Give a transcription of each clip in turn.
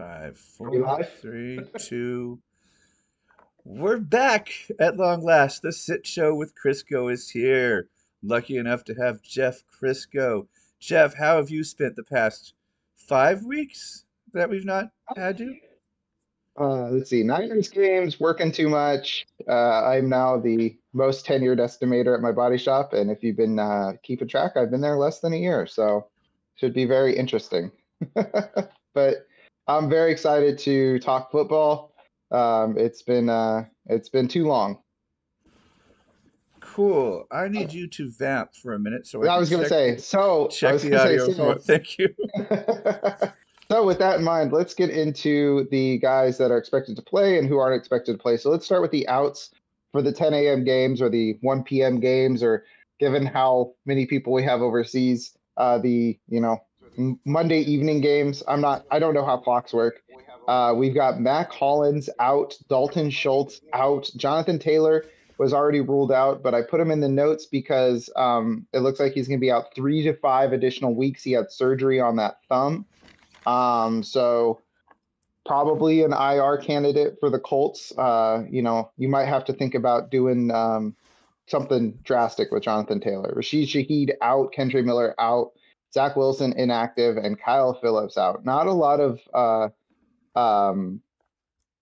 Five, four, three, two. We're back at long last. The Sit Show with Krisko is here. Lucky enough to have Jeff Krisko. Jeff, how have you spent the past five weeks that we've not had you? Uh, let's see, Niners games, working too much. Uh, I'm now the most tenured estimator at my body shop, and if you've been uh, keeping track, I've been there less than a year, so should be very interesting. But I'm very excited to talk football. Um, it's been uh, it's been too long. Cool. I need you to vamp for a minute so I I was gonna say, so I check was the gonna say, audio. so, Thank you. so with that in mind, let's get into the guys that are expected to play and who aren't expected to play. So let's start with the outs for the 10 a.m. games or the 1 p.m. games, or given how many people we have overseas, uh, the you know Monday evening games. I'm not. I don't know how clocks work. Uh, we've got Mack Hollins out, Dalton Schultz out, Jonathan Taylor was already ruled out, but I put him in the notes because um, it looks like he's going to be out three to five additional weeks. He had surgery on that thumb. Um, so probably an IR candidate for the Colts. Uh, you know, you might have to think about doing um, something drastic with Jonathan Taylor. Rashid Shaheed out, Kendre Miller out, Zach Wilson inactive, and Kyle Philips out. Not a lot of uh, um,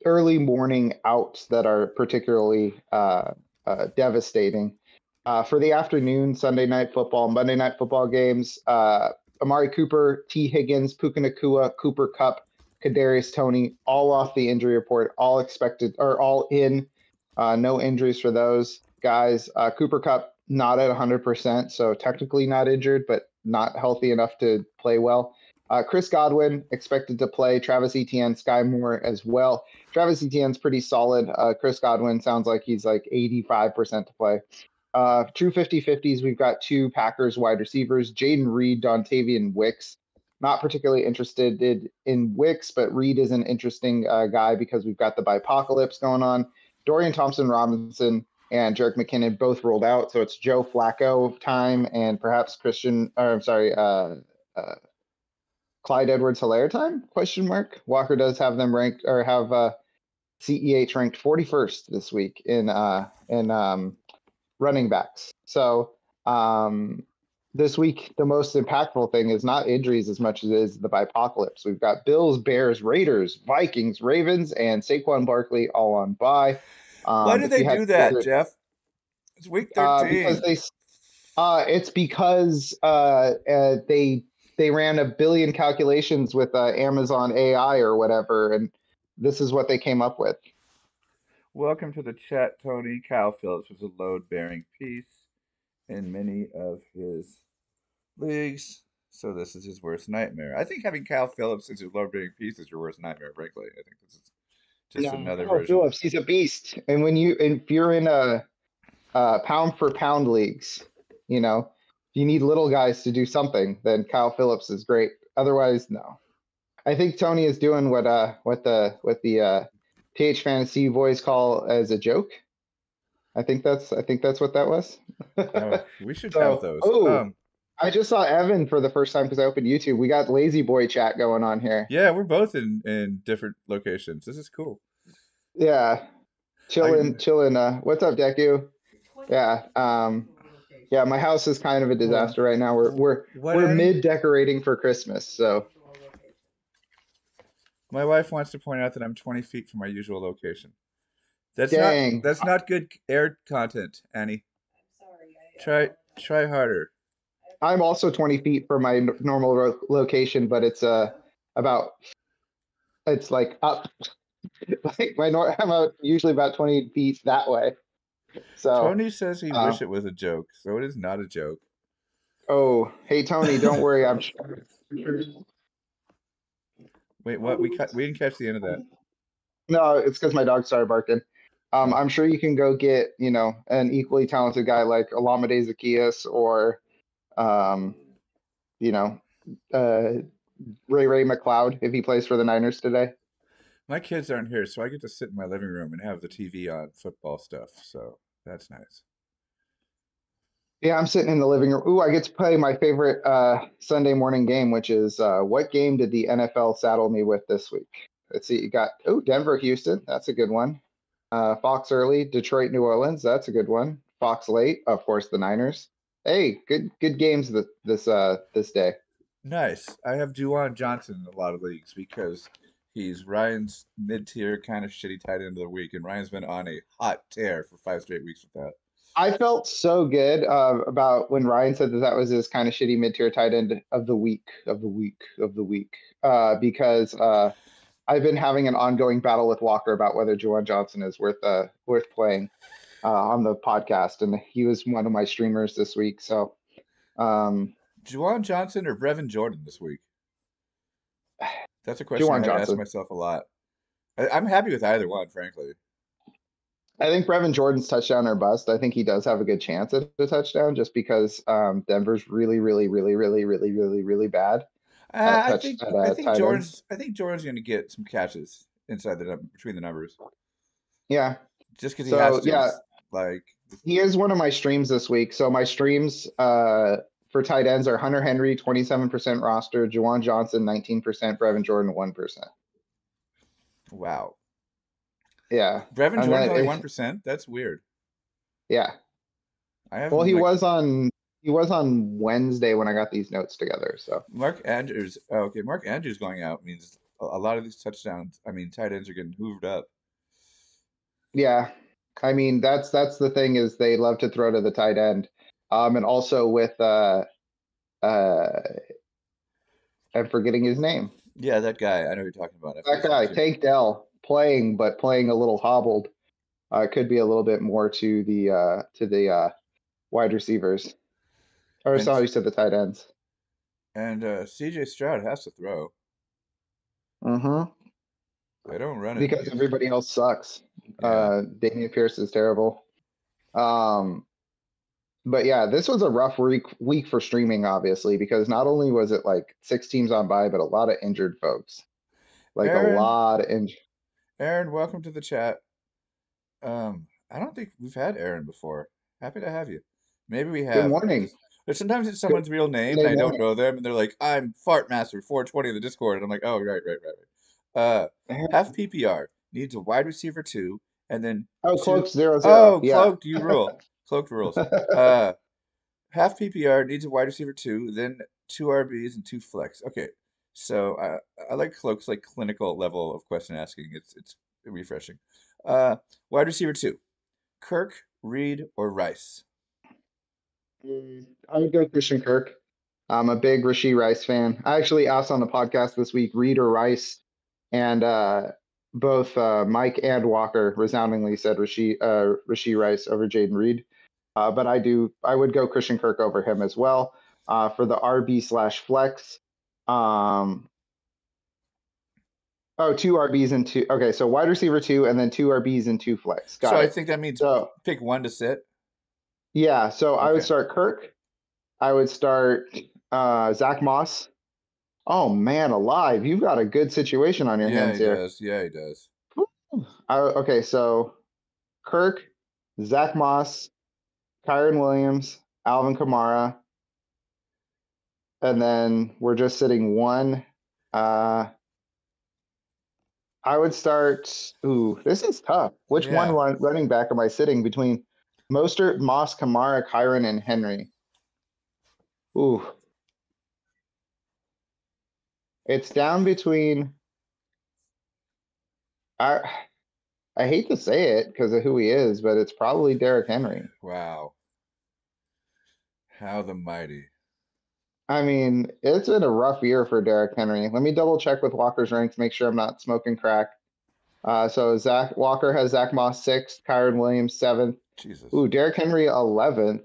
early morning outs that are particularly uh, uh, devastating. Uh, for the afternoon, Sunday night football, Monday night football games, uh, Amari Cooper, Tee Higgins, Puka Nacua, Cooper Kupp, Kadarius Toney, all off the injury report, all expected or all in. Uh, no injuries for those guys. Cooper Kupp not at 100%, so technically not injured, but not healthy enough to play well. Uh, Chris Godwin expected to play. Travis Etienne, Skyy Moore as well. Travis Etienne's pretty solid. Uh, Chris Godwin sounds like he's like 85% to play. Uh, true 50 50s, we've got two Packers wide receivers, Jayden Reed, Dontayvion Wicks. Not particularly interested in, Wicks, but Reed is an interesting uh, guy because we've got the bipocalypse going on. Dorian Thompson Robinson and Jerick McKinnon both rolled out. So it's Joe Flacco time and perhaps Christian, or I'm sorry, uh, uh, Clyde Edwards Hilaire time? Question mark. Walker does have them ranked or have uh, CEH ranked 41st this week in uh, in um, running backs. So um, this week, the most impactful thing is not injuries as much as it is the bipocalypse. We've got Bills, Bears, Raiders, Vikings, Ravens, and Saquon Barkley all on bye. Um, Why do they do that, Jeff? It's week uh, 13. because they, uh, it's because uh, uh, they they ran a billion calculations with uh, Amazon AI or whatever, and this is what they came up with. Welcome to the chat, Tony. Kyle Philips was a load bearing piece in many of his leagues. So this is his worst nightmare. I think having Kyle Philips as your load bearing piece is your worst nightmare, frankly. I think this is just another Oh, version. Philips, he's a beast, and when you if you're in a, uh pound for pound leagues, you know, if you need little guys to do something, then Kyle Philips is great. Otherwise, no. I think Tony is doing what uh what the what the uh PH fantasy boys call as a joke. I think that's I think that's what that was. Oh, we should So- have those. oh. Um, I just saw Evan for the first time because I opened YouTube. We got lazy boy chat going on here. yeah, we're both in, in different locations. This is cool. Yeah. Chilling, chilling. Uh, what's up, Deku? Yeah. Um, yeah, my house is kind of a disaster right now. We're we're What we're mid decorating for Christmas, so My wife wants to point out that I'm 20 feet from my usual location. That's Dang. not that's not good air content, Annie. I'm sorry. I, try try harder. I'm also 20 feet from my normal ro- location, but it's uh about it's like up. like my nor- I'm out usually about 20 feet that way. So Tony says he uh, wish it was a joke, so it is not a joke. oh hey Tony, don't worry. I'm sure. Wait, what? We cut. We didn't catch the end of that. No, it's because my dog started barking. Um, I'm sure you can go get, you know, an equally talented guy like Olamide Zaccheaus or, um, you know, uh, Ray Ray McCloud if he plays for the Niners today. My kids aren't here, so I get to sit in my living room and have the TV on football stuff. So that's nice. Yeah, I'm sitting in the living room. Ooh, I get to play my favorite uh, Sunday morning game, which is uh, what game did the NFL saddle me with this week? Let's see. You got oh Denver, Houston. That's a good one. Uh, Fox early, Detroit, New Orleans. That's a good one. Fox late, of course, the Niners. Hey, good good games this this uh this day. Nice. I have Juwan Johnson in a lot of leagues because he's Ryan's mid-tier kind of shitty tight end of the week, and Ryan's been on a hot tear for five straight weeks with that. I felt so good uh, about when Ryan said that that was his kind of shitty mid-tier tight end of the week, of the week, of the week, uh, because uh, I've been having an ongoing battle with Walker about whether Juwan Johnson is worth uh, worth playing uh, on the podcast, and he was one of my streamers this week. So, um, Juwan Johnson or Brevin Jordan this week? That's a question Juwan I ask myself a lot. I, I'm happy with either one, frankly. I think Brevin Jordan's touchdown or bust. I think he does have a good chance at a touchdown, just because um, Denver's really, really, really, really, really, really, really bad. Uh, I think at, I uh, think tight Jordan's I think Jordan's going to get some catches inside the between the numbers, Yeah, just because he So, has to. yeah. Like he is one of my streams this week. So my streams uh, for tight ends are Hunter Henry, twenty-seven percent roster, Juwan Johnson, nineteen percent, Brevin Jordan, one percent. wow, Yeah, Brevin Jordan only one percent. That's weird. yeah. I have Well, he like, was on he was on Wednesday when I got these notes together. So Mark Andrews. Oh, okay, Mark Andrews going out means a, a lot of these touchdowns. I mean, tight ends are getting hoovered up. yeah, I mean that's that's the thing is they love to throw to the tight end, um, and also with uh, uh, I'm forgetting his name. Yeah, that guy. I know you're talking about. That guy, Tank Dell, playing but playing a little hobbled. Uh, could be a little bit more to the uh, to the uh, wide receivers, or And- sorry, to the tight ends. And uh, C.J. Stroud has to throw. Mm-hmm. They don't run it Because everybody else sucks. Yeah. Uh, Dameon Pierce is terrible. Um, but yeah, this was a rough week week for streaming, obviously, because not only was it like six teams on by, but a lot of injured folks, like Aaron. a lot of injured. Aaron, welcome to the chat. Um, I don't think we've had Aaron before. Happy to have you. Maybe we have. Good morning. But sometimes it's someone's real name and I don't know them, and they're like, "I'm Fartmaster 420 in the Discord," and I'm like, "Oh, right, right, right, right." Uh, half PPR needs a wide receiver two, and then Oh, two- cloak zero oh, zero. yeah. cloaked, you rule, cloaked rules. Uh, half PPR needs a wide receiver two, then two RBs and two flex. Okay, so I I like cloak's like clinical level of question asking. It's it's refreshing. Uh, wide receiver two, Kirk, Reed, or Rice. Mm, I would go Christian Kirk. I'm a big Rashee Rice fan. I actually asked on the podcast this week, Reed or Rice, and uh, both uh, Mike and Walker resoundingly said Rashee, uh, Rashee Rice over Jayden Reed. Uh, but I do, I would go Christian Kirk over him as well uh, for the RB slash flex. Um, oh, two RBs and two. Okay, so wide receiver two, and then two RBs and two flex. Got so I think that means So pick one to sit. yeah, so I would start Kirk. I would start uh Zach Moss. Oh man, alive! You've got a good situation on your Yeah, hands he here. does. Yeah, he does. I, okay, so Kirk, Zach Moss, Kyren Williams, Alvin Kamara, and then we're just sitting one. Uh, I would start. Ooh, this is tough. Which one Yeah. run, running back am I sitting between? Mostert, Moss, Kamara, Kyren, and Henry. Ooh. It's down between. I I hate to say it because of who he is, but it's probably Derrick Henry. Wow. How the mighty. I mean, it's been a rough year for Derrick Henry. Let me double check with Walker's ranks, make sure I'm not smoking crack. Uh, so Zach Walker has Zach Moss sixth, Kyren Williams seventh. Jesus. Ooh, Derrick Henry eleventh.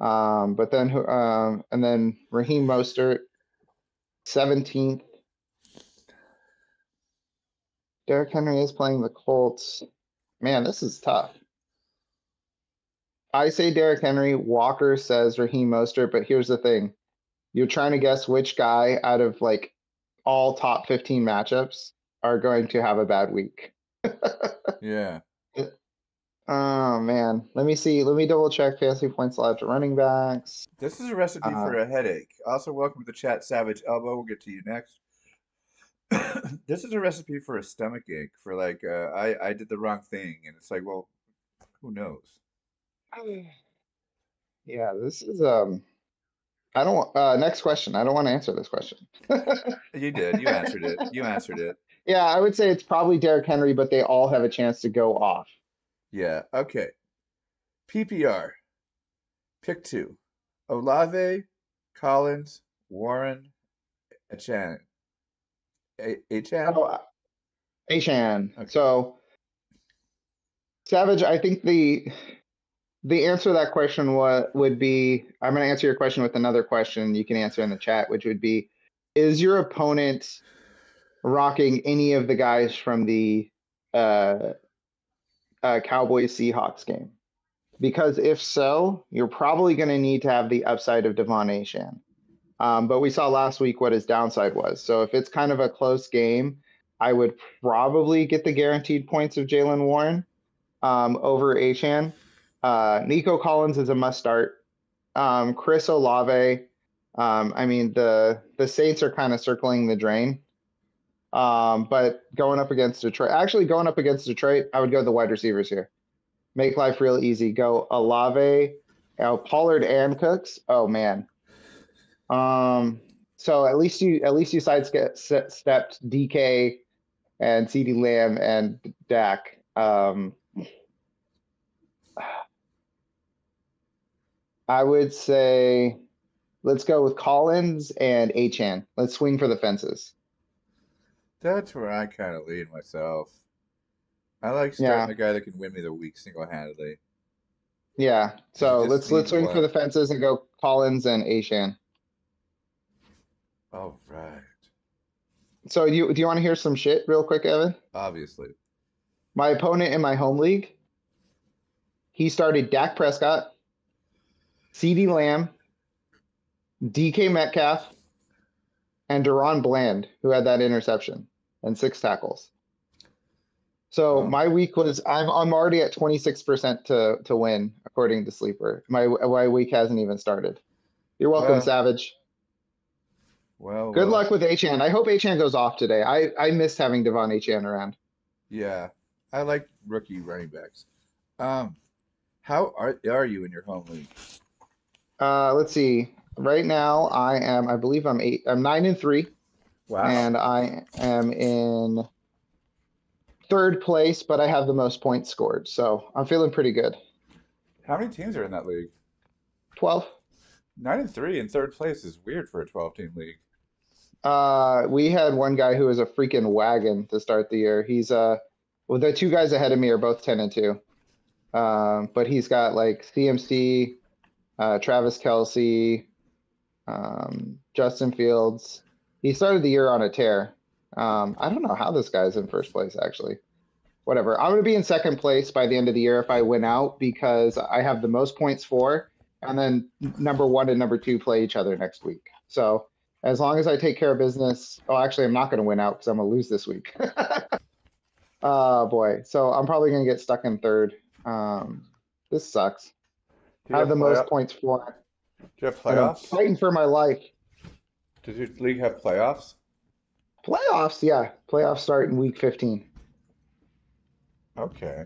Um, but then who? Um, and then Raheem Mostert seventeenth. Derrick Henry is playing the Colts. Man, this is tough. I say Derrick Henry. Walker says Raheem Mostert, but here's the thing: you're trying to guess which guy out of like all top 15 matchups are going to have a bad week. Yeah. Oh man, let me see. Let me double check fantasy points allowed to running backs. This is a recipe for Uh, a headache. Also, welcome to the chat, Savage Elbow. We'll get to you next. this is a recipe for a stomach ache. For like, uh, I I did the wrong thing, and it's like, well, who knows? Yeah, this is um. I don't. Uh, next question. I don't want to answer this question. You did. You answered it. You answered it. Yeah, I would say it's probably Derrick Henry, but they all have a chance to go off. Yeah. Okay. PPR. Pick two. Olave, Collins, Warren, Achan. A- Achan? Oh, Ashan. Okay. So, Savage, I think the the answer to that question would be I'm going to answer your question with another question you can answer in the chat, which would be is your opponent rocking any of the guys from the uh, uh Cowboys Seahawks game? Because if so, you're probably going to need to have the upside of Devon Achane. Um, but we saw last week what his downside was. So if it's kind of a close game, I would probably get the guaranteed points of Jaylen Warren um, over Achane. Uh, Nico Collins is a must start. Um, Chris Olave. Um, I mean the the Saints are kind of circling the drain. Um, but going up against Detroit, actually going up against Detroit, I would go the wide receivers here. Make life real easy. Go Olave, uh, Pollard, and Cooks. Oh man. Um, so at least you at least you sidestepped stepped DK and CeeDee Lamb and Dak. Um, I would say let's go with Collins and Achane. Let's swing for the fences. That's where I kind of lean myself. I like starting the guy that can win me the week single-handedly. Yeah. So just let's let's need swing for one. the fences and go Collins and Achane. All right. So you do you want to hear some shit real quick, Evan? Obviously. My opponent in my home league, he started Dak Prescott, CeeDee Lamb, DK Metcalf, and DaRon Bland, who had that interception and six tackles. So my week was I'm I'm already at 26% to to win according to Sleeper. My my week hasn't even started. You're welcome, Well, Savage. Well, Good well, luck with Achane. I hope Achane goes off today. I I missed having Devon Achane around. Yeah, I like rookie running backs. Um, how are are you in your home league? Uh, let's see. Right now, I am. I believe I'm eight. I'm nine and three, Wow. and I am in third place, but I have the most points scored, so I'm feeling pretty good. How many teams are in that league? Twelve. Nine and three in third place is weird for a 12 team league. Uh, we had one guy who was a freaking wagon to start the year. He's uh, well, the two guys ahead of me are both ten and two. Um, but he's got like CMC, uh, Travis Kelce, um, Justin Fields. He started the year on a tear. Um, I don't know how this guy's in first place actually. Whatever. I'm gonna be in second place by the end of the year if I win out because I have the most points for, and then number one and number two play each other next week. So as long as I take care of business, oh, actually, I'm not gonna win out because I'm gonna lose this week. Oh boy, so I'm probably gonna get stuck in third. Um, this sucks. Do I have the most points for. Do you have and I'm playoffs? Fighting for my life. Does your league have playoffs? Playoffs, yeah. Playoffs start in week 15. Okay.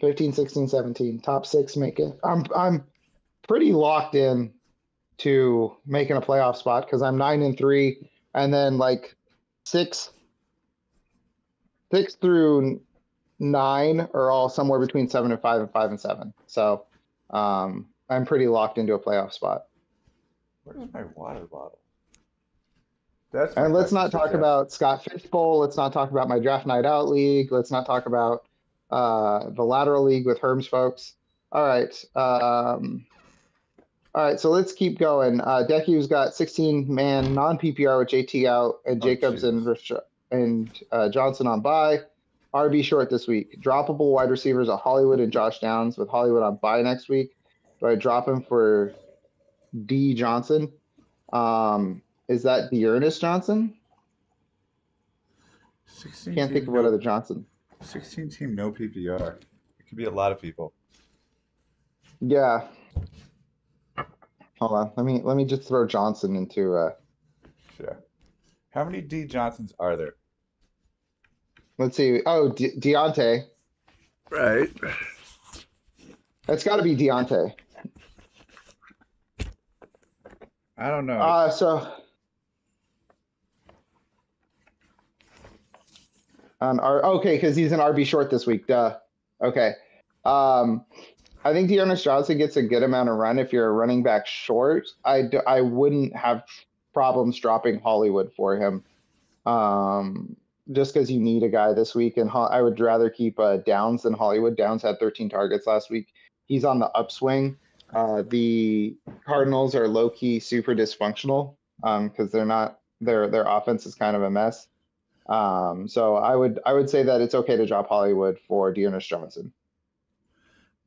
15, 16, 17. Top six make it. I'm I'm pretty locked in to making a playoff spot because I'm nine and three, and then like six, six through nine are all somewhere between seven and five and five and seven. So um, I'm pretty locked into a playoff spot. Where's my water bottle? That's And let's not talk about Scott Fish Bowl. Let's not talk about my draft night out league. Let's not talk about uh, the lateral league with Herm's folks. All right. Um, all right. So let's keep going. Uh, Decky's got 16 man non PPR with JT out and Oh, Jacobs and Rich- and uh, Johnson on bye. RB short this week. Droppable wide receivers are Hollywood and Josh Downs with Hollywood on bye next week. Do I drop him for D Johnson? Um, is that the D'Ernest Johnson? 16 Can't think team of what no- other Johnson. 16 team no PPR. It Could be a lot of people. Yeah. Hold on. Let me let me just throw Johnson into uh Sure. How many D Johnsons are there? let's see. Oh, De- Deontay. Right. That's got to be Deontay. I don't know. Uh so on R okay, because he's an RB short this week. Duh. Okay. Um I think D'Ernest Johnson gets a good amount of run if you're a running back short. I, I wouldn't have problems dropping Hollywood for him. Um, just because you need a guy this week, and I would rather keep uh, Downs than Hollywood. Downs had 13 targets last week. He's on the upswing. Uh, the Cardinals are low key super dysfunctional because they're not their their offense is kind of a mess. Um, so I would I would say that it's okay to drop Hollywood for D'Ernest Johnson.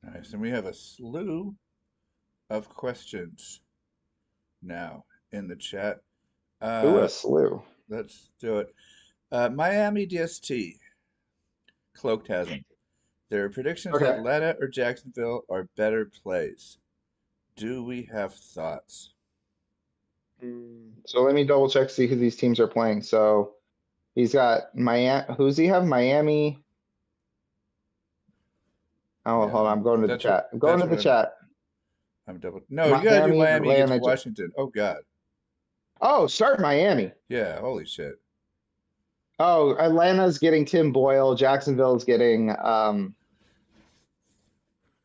Nice. And we have a slew of questions now in the chat. Uh, Ooh, a slew. let's do it. Uh, Miami DST. Cloaked has them. There are predictions Okay. that Atlanta or Jacksonville are better plays. Do we have thoughts? So let me double check, see who these teams are playing. So he's got Miami. Who's he have? Miami. Oh, Yeah, hold on. I'm going to the that's what- chat. I'm going to the what chat. I'm double. No, you gotta do Miami, Miami against Washington. Oh God. Oh, start Miami. Yeah. Holy shit. Oh, Atlanta's getting Tim Boyle. Jacksonville's getting um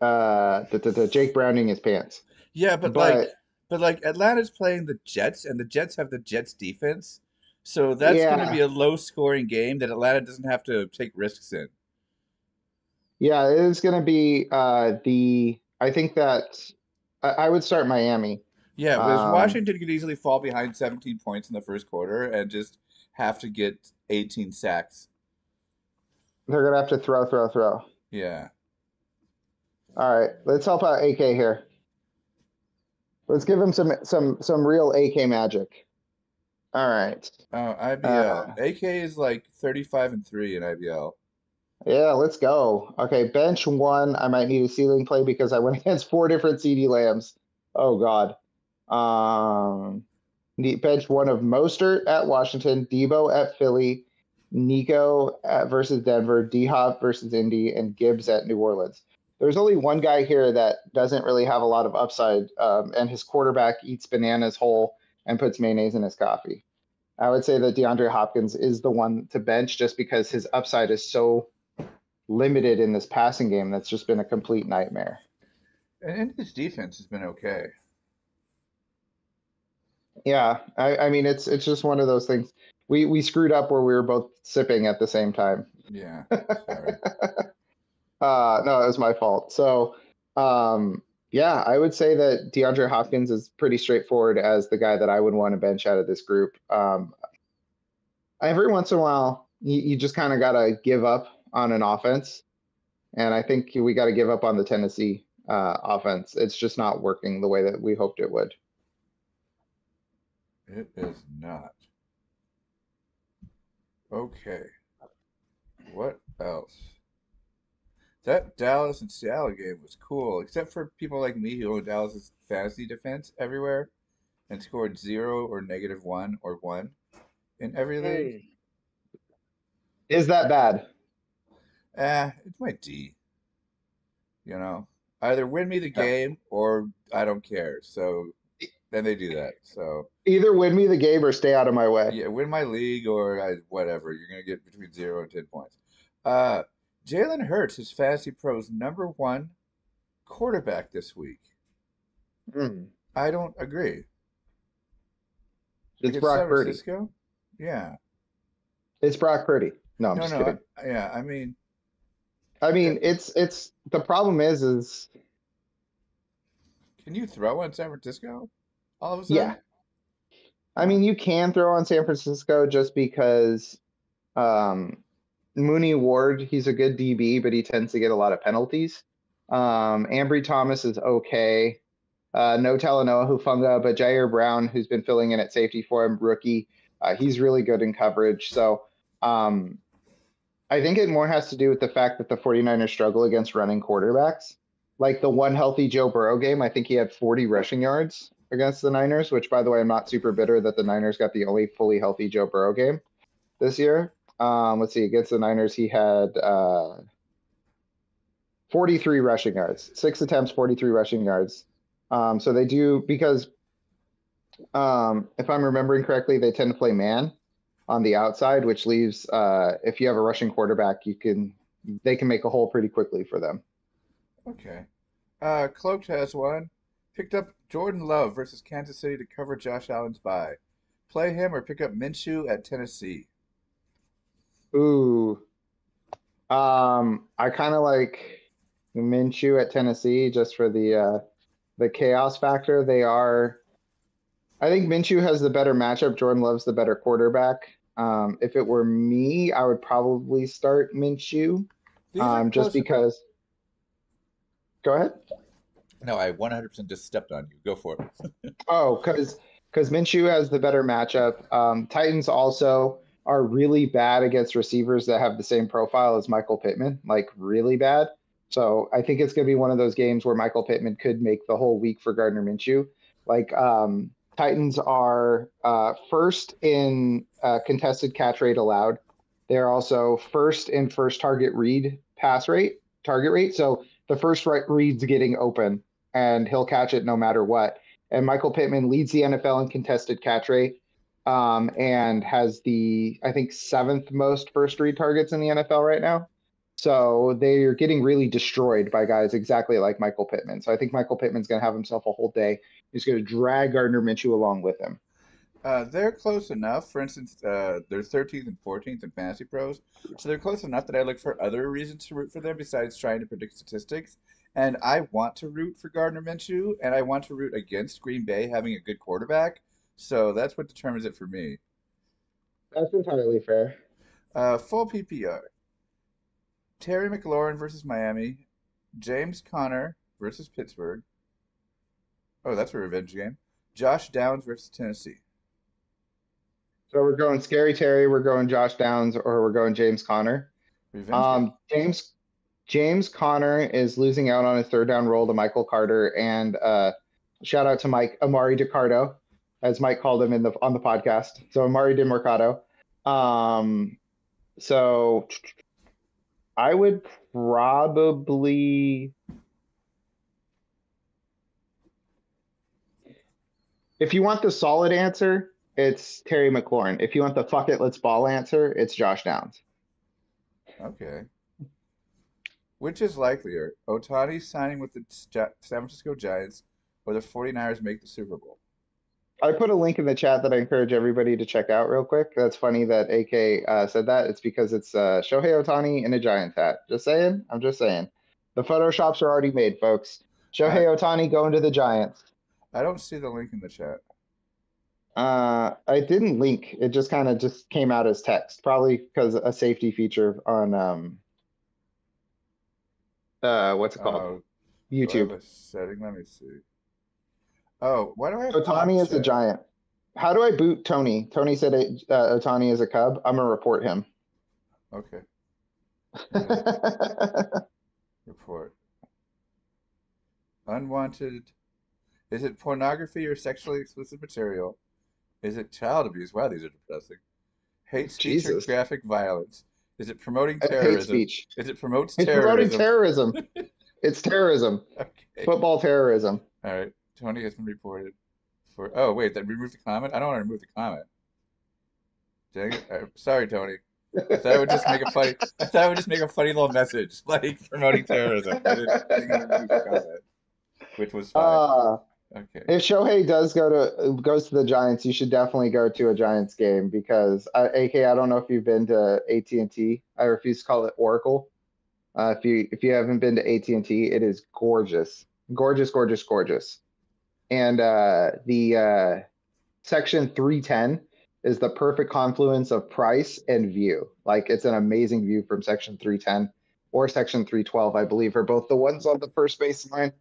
uh the, the, the Jake Browning his pants. Yeah, but, But- like, but like Atlanta's playing the Jets, and the Jets have the Jets defense, so that's going to be a low-scoring game that Atlanta doesn't have to take risks in. Yeah, it is going to be uh the. I think that I, I would start Miami. Yeah, because Um, Washington could easily fall behind 17 points in the first quarter and just have to get 18 sacks. They're gonna have to throw, throw, throw. Yeah. All right, let's help out AK here. Let's give him some some some real AK magic. All right. Oh, IBL. Uh, AK is like 35 and 3 in IBL. Yeah, let's go. Okay, bench one. I might need a ceiling play because I went against four different CeeDee lambs. Oh God. Um, bench one of Mostert at Washington, Deebo at Philly, Nico at versus Denver, D Hop versus Indy, and Gibbs at New Orleans. There's only one guy here that doesn't really have a lot of upside, um, and his quarterback eats bananas whole and puts mayonnaise in his coffee. I would say that DeAndre Hopkins is the one to bench just because his upside is so limited in this passing game that's just been a complete nightmare. And Indy's defense has been okay. Yeah, I, I mean it's it's just one of those things. We we screwed up where we were both sipping at the same time. Yeah. Sorry. Uh no, it was my fault. So um yeah, I would say that DeAndre Hopkins is pretty straightforward as the guy that I would want to bench out of this group. Um every once in a while you, you just kind of gotta give up on an offense. And I think we got to give up on the Tennessee uh, offense. It's just not working the way that we hoped it would. It is not. Okay. What else? That Dallas and Seattle game was cool, except for people like me who own Dallas's fantasy defense everywhere and scored zero or negative one or one in every league. Is that bad? Eh, it's my D. You know, either win me the game or I don't care. So then they do that. So Either win me the game or stay out of my way. yeah, win my league or I, whatever. You're gonna get between zero and ten points. Uh, Jalen Hurts is Fantasy Pros number one quarterback this week. Mm. I don't agree. It's Brock San Purdy. Francisco? Yeah. It's Brock Purdy. No, I'm no, just no. kidding. I, yeah, I mean, I mean, it's it's the problem is is can you throw on San Francisco? All of a sudden? yeah. I mean, you can throw on San Francisco just because um, Mooney Ward, he's a good DB, but he tends to get a lot of penalties. Um, Ambry Thomas is okay. Uh, no Talanoa Hufanga, but Ji'Ayir Brown, who's been filling in at safety for him, rookie, uh, he's really good in coverage. So um, I think it more has to do with the fact that the 49ers struggle against running quarterbacks. Like the one healthy Joe Burrow game, I think he had 40 rushing yards against the Niners, which by the way, I'm not super bitter that the Niners got the only fully healthy Joe Burrow game this year. Um, let's see, against the Niners, he had uh 43 rushing yards, six attempts, 43 rushing yards. Um, so they do because um, if I'm remembering correctly, they tend to play man on the outside, which leaves uh, if you have a rushing quarterback, you can they can make a hole pretty quickly for them. Okay. Uh, Cloaked has one. Picked up Jordan Love versus Kansas City to cover Josh Allen's bye. Play him or pick up Minshew at Tennessee. Ooh. Um, I kind of like Minshew at Tennessee just for the uh the chaos factor. They are I think Minshew has the better matchup. Jordan Love's the better quarterback. Um, if it were me, I would probably start Minshew. Um, just close- because. Go ahead. No, I 100% just stepped on you. Go for it. Oh, because because Minshew has the better matchup. Um, Titans also are really bad against receivers that have the same profile as Michael Pittman, like really bad. So I think it's going to be one of those games where Michael Pittman could make the whole week for Gardner Minshew. Like um, Titans are uh, first in uh, contested catch rate allowed. They're also first in first target read pass rate target rate. So the first right read's getting open, and he'll catch it no matter what and Michael Pittman leads the NFL in contested catch rate, um, and has the I think seventh most first read targets in the NFL right now. So they are getting really destroyed by guys exactly like Michael Pittman. So I think Michael Pittman's going to have himself a whole day. He's going to drag Gardner Minshew along with him. Uh, they're close enough. For instance, uh, they're 13th and 14th in Fantasy Pros. So they're close enough that I look for other reasons to root for them besides trying to predict statistics. And I want to root for Gardner Minshew, and I want to root against Green Bay having a good quarterback. So that's what determines it for me. That's entirely fair. Uh, full PPR. Terry McLaurin versus Miami. James Conner versus Pittsburgh. Oh, that's a revenge game. Josh Downs versus Tennessee. So we're going Scary Terry, we're going Josh Downs, or we're going James Conner. Revenge. Um, James James Conner is losing out on a third down role to Michael Carter, and uh, shout out to Mike Amari DeCardo, as Mike called him in the on the podcast. So Emari Demercado. Um, so I would probably, if you want the solid answer, it's Terry McLaurin. If you want the fuck it, let's ball answer, it's Josh Downs. Okay. Which is likelier, Ohtani signing with the San Francisco Giants or the 49ers make the Super Bowl? I put a link in the chat that I encourage everybody to check out real quick. That's funny that AK uh, said that. It's because it's uh, Shohei Ohtani in a Giants hat. Just saying. I'm just saying. The photoshops are already made, folks. Shohei Ohtani going to the Giants. I don't see the link in the chat. Uh, I didn't link. It just kind of just came out as text, probably because a safety feature on um, uh, what's it called? I have YouTube. setting? Let me see. Oh, why do I have Ohtani is a? Giant. How do I boot Tony? Tony said it, uh, Ohtani is a Cub. I'm gonna report him. Okay, report. Unwanted. Is it pornography or sexually explicit material? Is it child abuse? Wow, these are depressing. Hate speech or graphic violence? Is it promoting terrorism? Hate speech. Is it promotes It's promoting terrorism? terrorism. It's terrorism. Okay. Football terrorism. All right. Tony has been reported for. Oh wait, that removed the comment. I don't want to remove the comment. Dang it! Uh, sorry, Tony. I thought I would just make a funny. I thought I would just make a funny little message like promoting terrorism. I didn't, I didn't remove the comment, which was fine. Uh, okay. if Shohei does go to goes to the Giants, you should definitely go to a Giants game because uh, AK. I don't know if you've been to AT and T. I refuse to call it Oracle. Uh, if you if you haven't been to AT and T, it is gorgeous, gorgeous, gorgeous, gorgeous. And uh, the uh, section three ten is the perfect confluence of price and view. Like it's an amazing view from section three ten or section three twelve, I believe, are both the ones on the first baseline.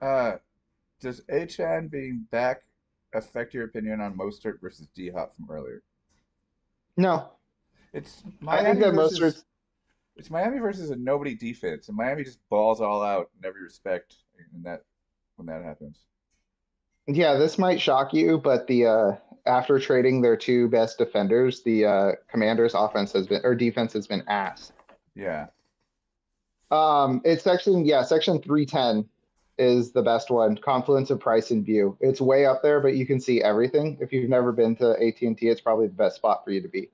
Uh, does HN being back affect your opinion on Mostert versus D Hop from earlier? No, It's I think Miami that versus it's Miami versus a nobody defense, and Miami just balls all out in every respect in that when that happens. Yeah, this might shock you, but the uh after trading their two best defenders, the uh Commanders offense has been or defense has been ass. Yeah. Um, it's section, yeah, section three ten is the best one. Confluence of price and view. It's way up there, but you can see everything. If you've never been to AT&T, it's probably the best spot for you to be.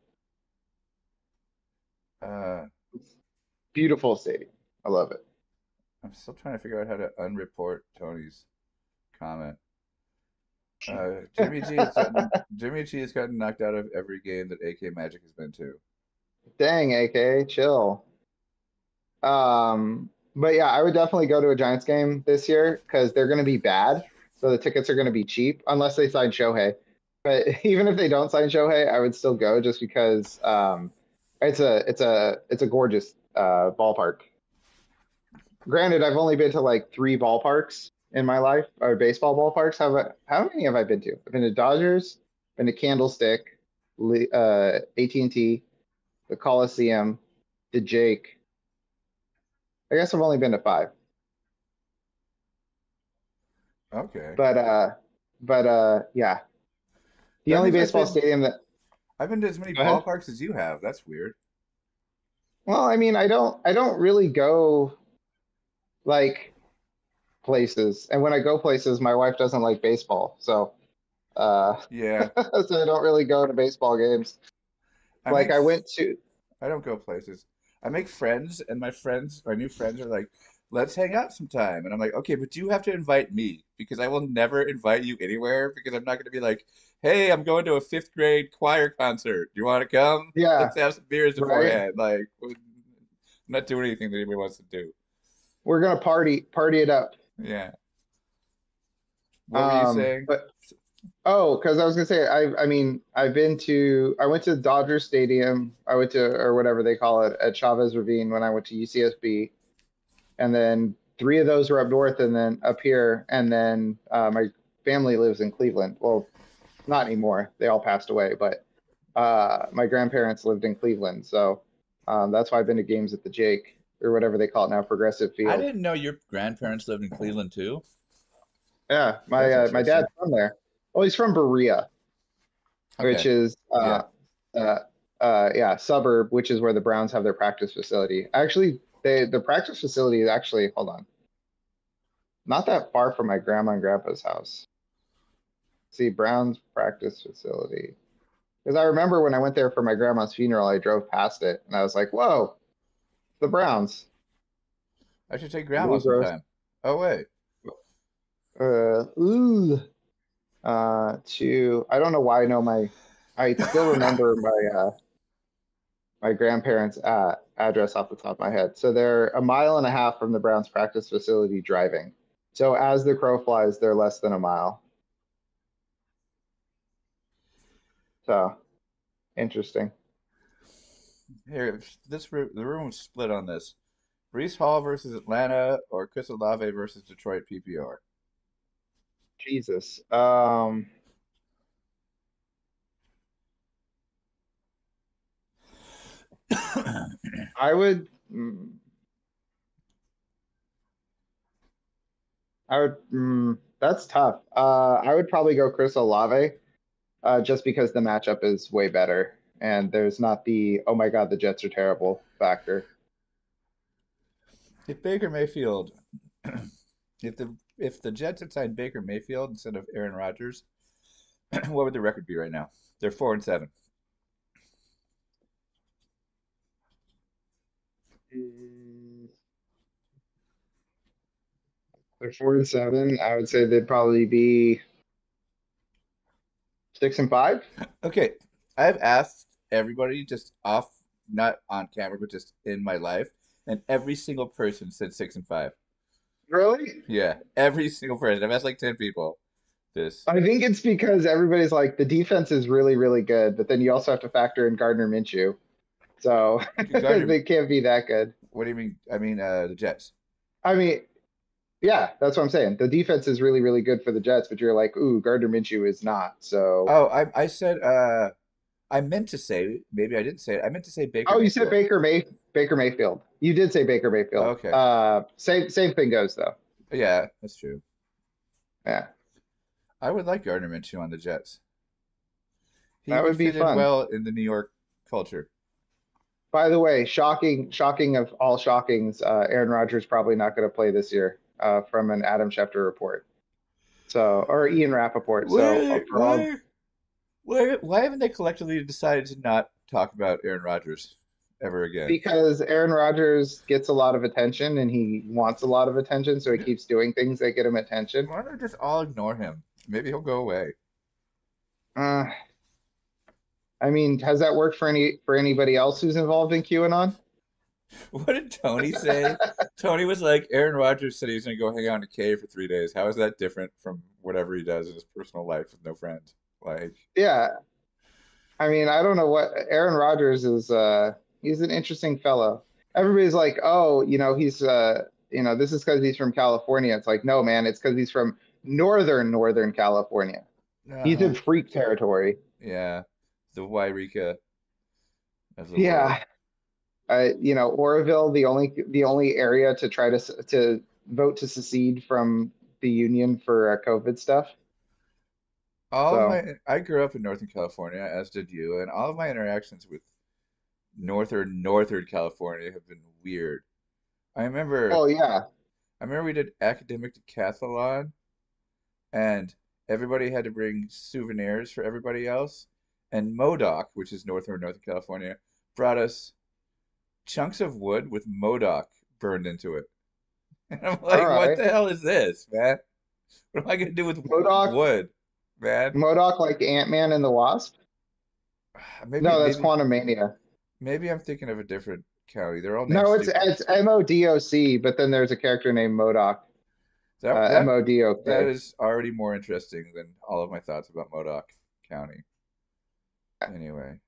Uh, Beautiful stadium. I love it. I'm still trying to figure out how to unreport Tony's comment. Uh, Jimmy G has gotten Jimmy G has gotten knocked out of every game that AK Magic has been to. Dang, AK, chill. Um, but yeah, I would definitely go to a Giants game this year because they're gonna be bad. So the tickets are gonna be cheap unless they sign Shohei. But even if they don't sign Shohei, I would still go just because um it's a it's a it's a gorgeous uh ballpark. Granted, I've only been to like three ballparks in my life, or baseball ballparks. Have I, how many have I been to? I've been to Dodgers, been to Candlestick, uh, AT&T, the Coliseum, the Jake. I guess I've only been to five, Okay. but uh, but uh, yeah. The That only baseball been- stadium that, I've been to as many ballparks as you have. That's weird. well, I mean, I don't, I don't really go like places, and when I go places, my wife doesn't like baseball, so uh, Yeah. so I don't really go to baseball games. I Like make I went to, I don't go places. I make friends, and my friends, my new friends, are like, "Let's hang out sometime." And I'm like, "Okay, but you have to invite me because I will never invite you anywhere because I'm not going to be like, hey, I'm going to a fifth grade choir concert. Do you want to come? Yeah. Let's have some beers Right. beforehand." Like, I'm not doing anything that anybody wants to do. We're gonna party, party it up. Yeah. What were you Um, saying? But oh, because I was gonna say I I mean I've been to I went to Dodger Stadium. I went to or whatever they call it at Chavez Ravine when I went to UCSB, and then three of those were up north, and then up here, and then uh, my family lives in Cleveland. Well, not anymore. They all passed away, but uh, my grandparents lived in Cleveland, so um, that's why I've been to games at the Jake or whatever they call it now, Progressive Field. I didn't know your grandparents lived in Cleveland too. Yeah, my uh, my dad's from there. Oh, he's from Berea. which is uh, uh, uh, yeah, suburb, which is where the Browns have their practice facility. Actually, they the practice facility is actually hold on, not that far from my grandma and grandpa's house. See, Browns practice facility. Because I remember when I went there for my grandma's funeral, I drove past it and I was like, "Whoa, the Browns." I should take grandma gross. sometime. Oh wait. Uh, ooh. Uh, to I don't know why I know my. I still remember my uh my grandparents' uh, address off the top of my head. So they're a mile and a half from the Browns practice facility driving. So as the crow flies, they're less than a mile. So interesting. Here, this the room was split on this. Breece Hall versus Atlanta or Chris Olave versus Detroit PPR. Jesus. Um, I would. mm, I would. Mm, that's tough. Uh, I would probably go Chris Olave, uh, just because the matchup is way better, and there's not the oh my god the Jets are terrible factor. If Baker Mayfield, if the if the Jets had signed Baker Mayfield instead of Aaron Rodgers, what would the record be right now? They're four and seven. Mm. They're four and seven. I would say they'd probably be six and five. Okay, I've asked everybody just off, not on camera, but just in my life, and every single person said six and five. Really? Yeah, every single person. I've asked like ten people. This. I think it's because everybody's like the defense is really, really good, but then you also have to factor in Gardner Minshew. So Gardner- they can't be that good. What do you mean? I mean, uh, the Jets. I mean, yeah, that's what I'm saying. The defense is really, really good for the Jets, but you're like, ooh, Gardner Minshew is not. So Oh, I I said uh I meant to say, maybe I didn't say it. I meant to say Baker. Oh, you said Baker May Baker Mayfield. You did say Baker Mayfield. Okay. Uh, same same thing goes though. Yeah, that's true. Yeah. I would like Gardner Minshew on the Jets. He That would be fun. well in the New York culture. By the way, shocking, shocking of all shockings, uh, Aaron Rodgers probably not going to play this year, uh, from an Adam Schefter report. So, or Ian Rapoport. So, Why, for all- why, why, haven't they collectively decided to not talk about Aaron Rodgers ever again? because Aaron Rodgers gets a lot of attention and he wants a lot of attention, so he keeps doing things that get him attention. Why don't they just all ignore him? Maybe he'll go away. Uh, I mean, has that worked for any for anybody else who's involved in QAnon? What did Tony say? Tony was like, Aaron Rodgers said he was going to go hang out in a cave for three days. How is that different from whatever he does in his personal life with no friends? Like, Yeah. I mean, I don't know what Aaron Rodgers is uh he's an interesting fellow. Everybody's like, "Oh, you know, he's uh, you know, this is cuz he's from California." It's like, "No, man, it's cuz he's from northern northern California." He's in uh, freak territory. yeah, the Yreka Yeah. Uh, you know, Oroville, the only the only area to try to to vote to secede from the union for uh, COVID stuff. All of my, I grew up in Northern California, as did you, and all of my interactions with Northern Northern California have been weird. I remember, Oh yeah. I remember we did academic decathlon, and everybody had to bring souvenirs for everybody else. And Modoc, which is Northern Northern California, brought us chunks of wood with Modoc burned into it. And I'm like, what the hell is this, man? What am I gonna do with Modoc? wood, man? Modoc like Ant-Man and the Wasp? Maybe, No, that's maybe, Quantumania. maybe I'm thinking of a different county. They're all named No, it's stupid. it's M O D O C, but then there's a character named Modoc. That, Uh, that- M O D O that already more interesting than all of my thoughts about Modoc County. Anyway.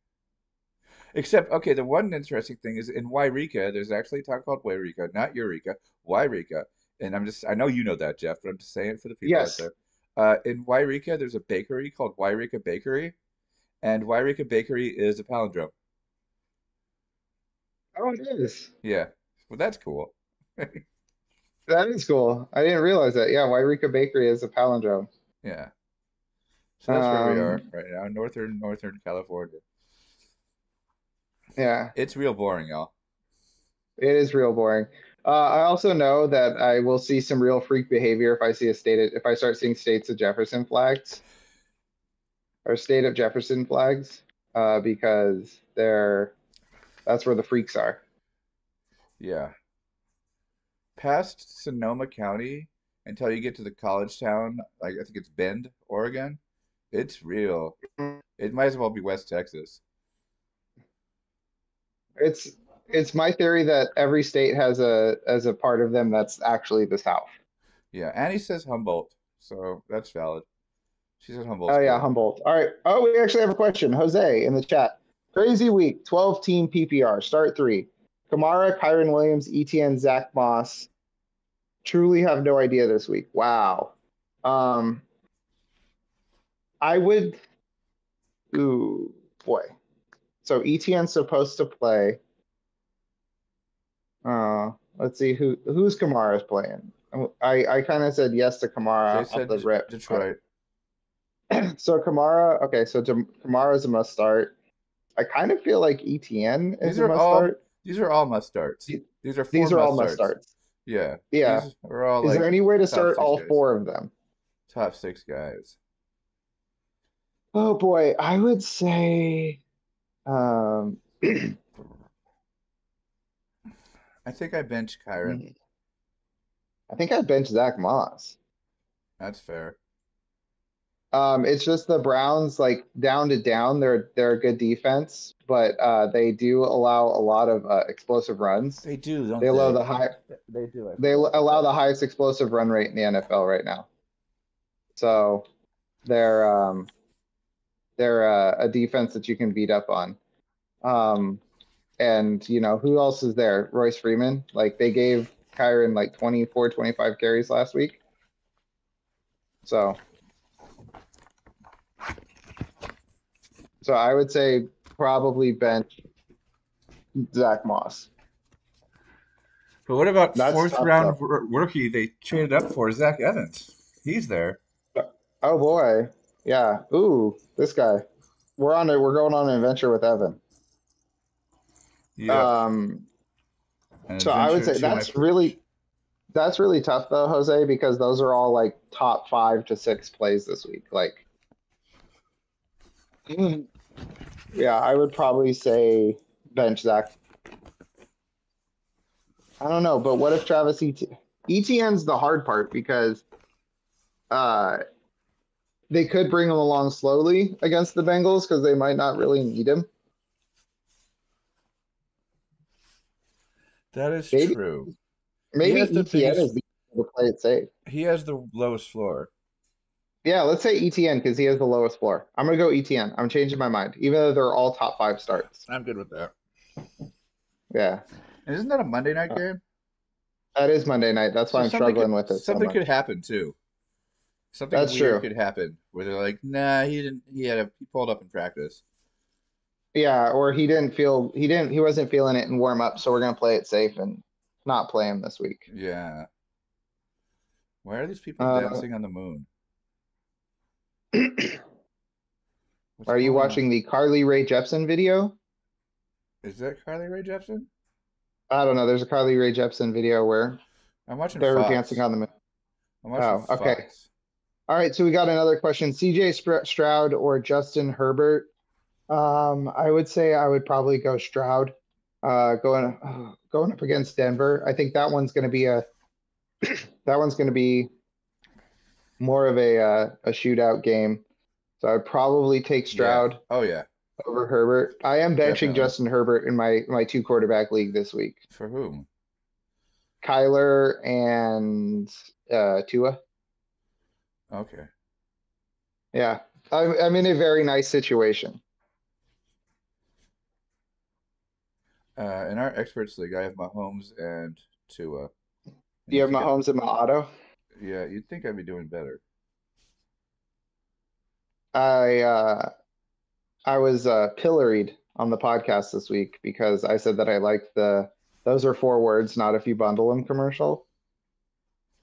Except, okay, the one interesting thing is in Yreka, there's actually a town called Yreka, not Eureka, Yreka. And I'm just, I know you know that, Jeff, but I'm just saying it for the people out Yes. there. Uh, in Yreka, there's a bakery called Yreka Bakery, and Yreka Bakery is a palindrome. Oh, it is. Yeah, well, that's cool. That is cool. I didn't realize that. Yeah, Yreka Bakery is a palindrome. Yeah. So that's where we are Um, right now, northern Northern California. Yeah, It's real boring, y'all. it is real boring. Uh, I also know that I will see some real freak behavior if I see a state if I start seeing states of Jefferson flags or state of Jefferson flags, uh, because they're that's where the freaks are. Yeah. Past Sonoma County until you get to the college town, like I think it's Bend, Oregon. It's real. It might as well be West Texas. It's it's my theory that every state has a as a part of them that's actually the South. Yeah, Annie says Humboldt, so that's valid. She said Humboldt. Oh yeah, Humboldt. All right. Oh, we actually have a question. Jose in the chat. Crazy week, 12 team PPR, start three. Kamara, Kyren Williams, ETN, Zach Moss. Truly have no idea this week. Wow. Um I would ooh boy. So ETN's supposed to play. Uh let's see who who's Kamara's playing. I I kind of said yes to Kamara They off said the rip. Detroit. So Kamara, okay, so Jam- Kamara's a must start. I kind of feel like ETN is These a are must all start. These are all must starts. These- are four These are all must must starts. starts. Yeah. Yeah. These are all Is like there any way to start all guys. four of them? top six guys. Oh boy, I would say, um, I think I bench Kyren. I think I bench Zach Moss. That's fair. Um, it's just the Browns, like down to down, they're they're a good defense, but uh, they do allow a lot of uh, explosive runs. They do, don't They allow the high, They do. they allow the highest explosive run rate in the NFL right now. So they're um they're uh, a defense that you can beat up on. Um and you know, who else is there? Royce Freeman. Like they gave Kyren like 24, 25 carries last week. So so I would say probably bench Zach Moss. But what about That's fourth round rookie they traded up for Zach Evans? He's there. Oh boy, yeah. Ooh, this guy. We're on it. We're going on an adventure with Evan. Yeah. Um, so I would say to my that's really that's really tough though, Jose, because those are all like top five to six plays this week. Like, yeah, I would probably say bench Zach. I don't know, but what if Travis ET ETN's the hard part because uh they could bring him along slowly against the Bengals because they might not really need him. That is Maybe- true. Maybe has the ETN biggest- is the to play it safe. He has the lowest floor. Yeah, let's say ETN because he has the lowest floor. I'm gonna go ETN. I'm changing my mind, even though they're all top five starts. I'm good with that. Yeah, And isn't that a Monday night Uh, game? that is Monday night. That's why So I'm something struggling could- with it. so Something much. could happen too. Something That's weird true. could happen where they're like, "Nah, he didn't. He had a he pulled up in practice." Yeah, or he didn't feel he didn't he wasn't feeling it in warm up, so we're gonna play it safe and not play him this week. Yeah. Why are these people Uh, dancing on the moon? Are you going on? watching the Carly Rae Jepsen video? Is that Carly Rae Jepsen? I don't know. There's a Carly Rae Jepsen video where I'm watching they're Fox. dancing on the moon. Watching Oh, okay. All right, so we got another question. CJ Stroud or Justin Herbert? Um, I would say I would probably go Stroud. Uh, going uh, going up against Denver. I think that one's going to be a that one's going to be more of a uh, a shootout game. So I'd probably take Stroud Oh yeah. over Herbert. I am benching Definitely. Justin Herbert in my my two quarterback league this week. For whom? Kyler and uh, Tua. Okay. Yeah, I'm I'm in a very nice situation. Uh, in our experts league, I have Mahomes and Tua. And You have Mahomes and my Auto. Yeah, you'd think I'd be doing better. I uh I was uh pilloried on the podcast this week because I said that I liked the those are four words, not if you bundle them commercial.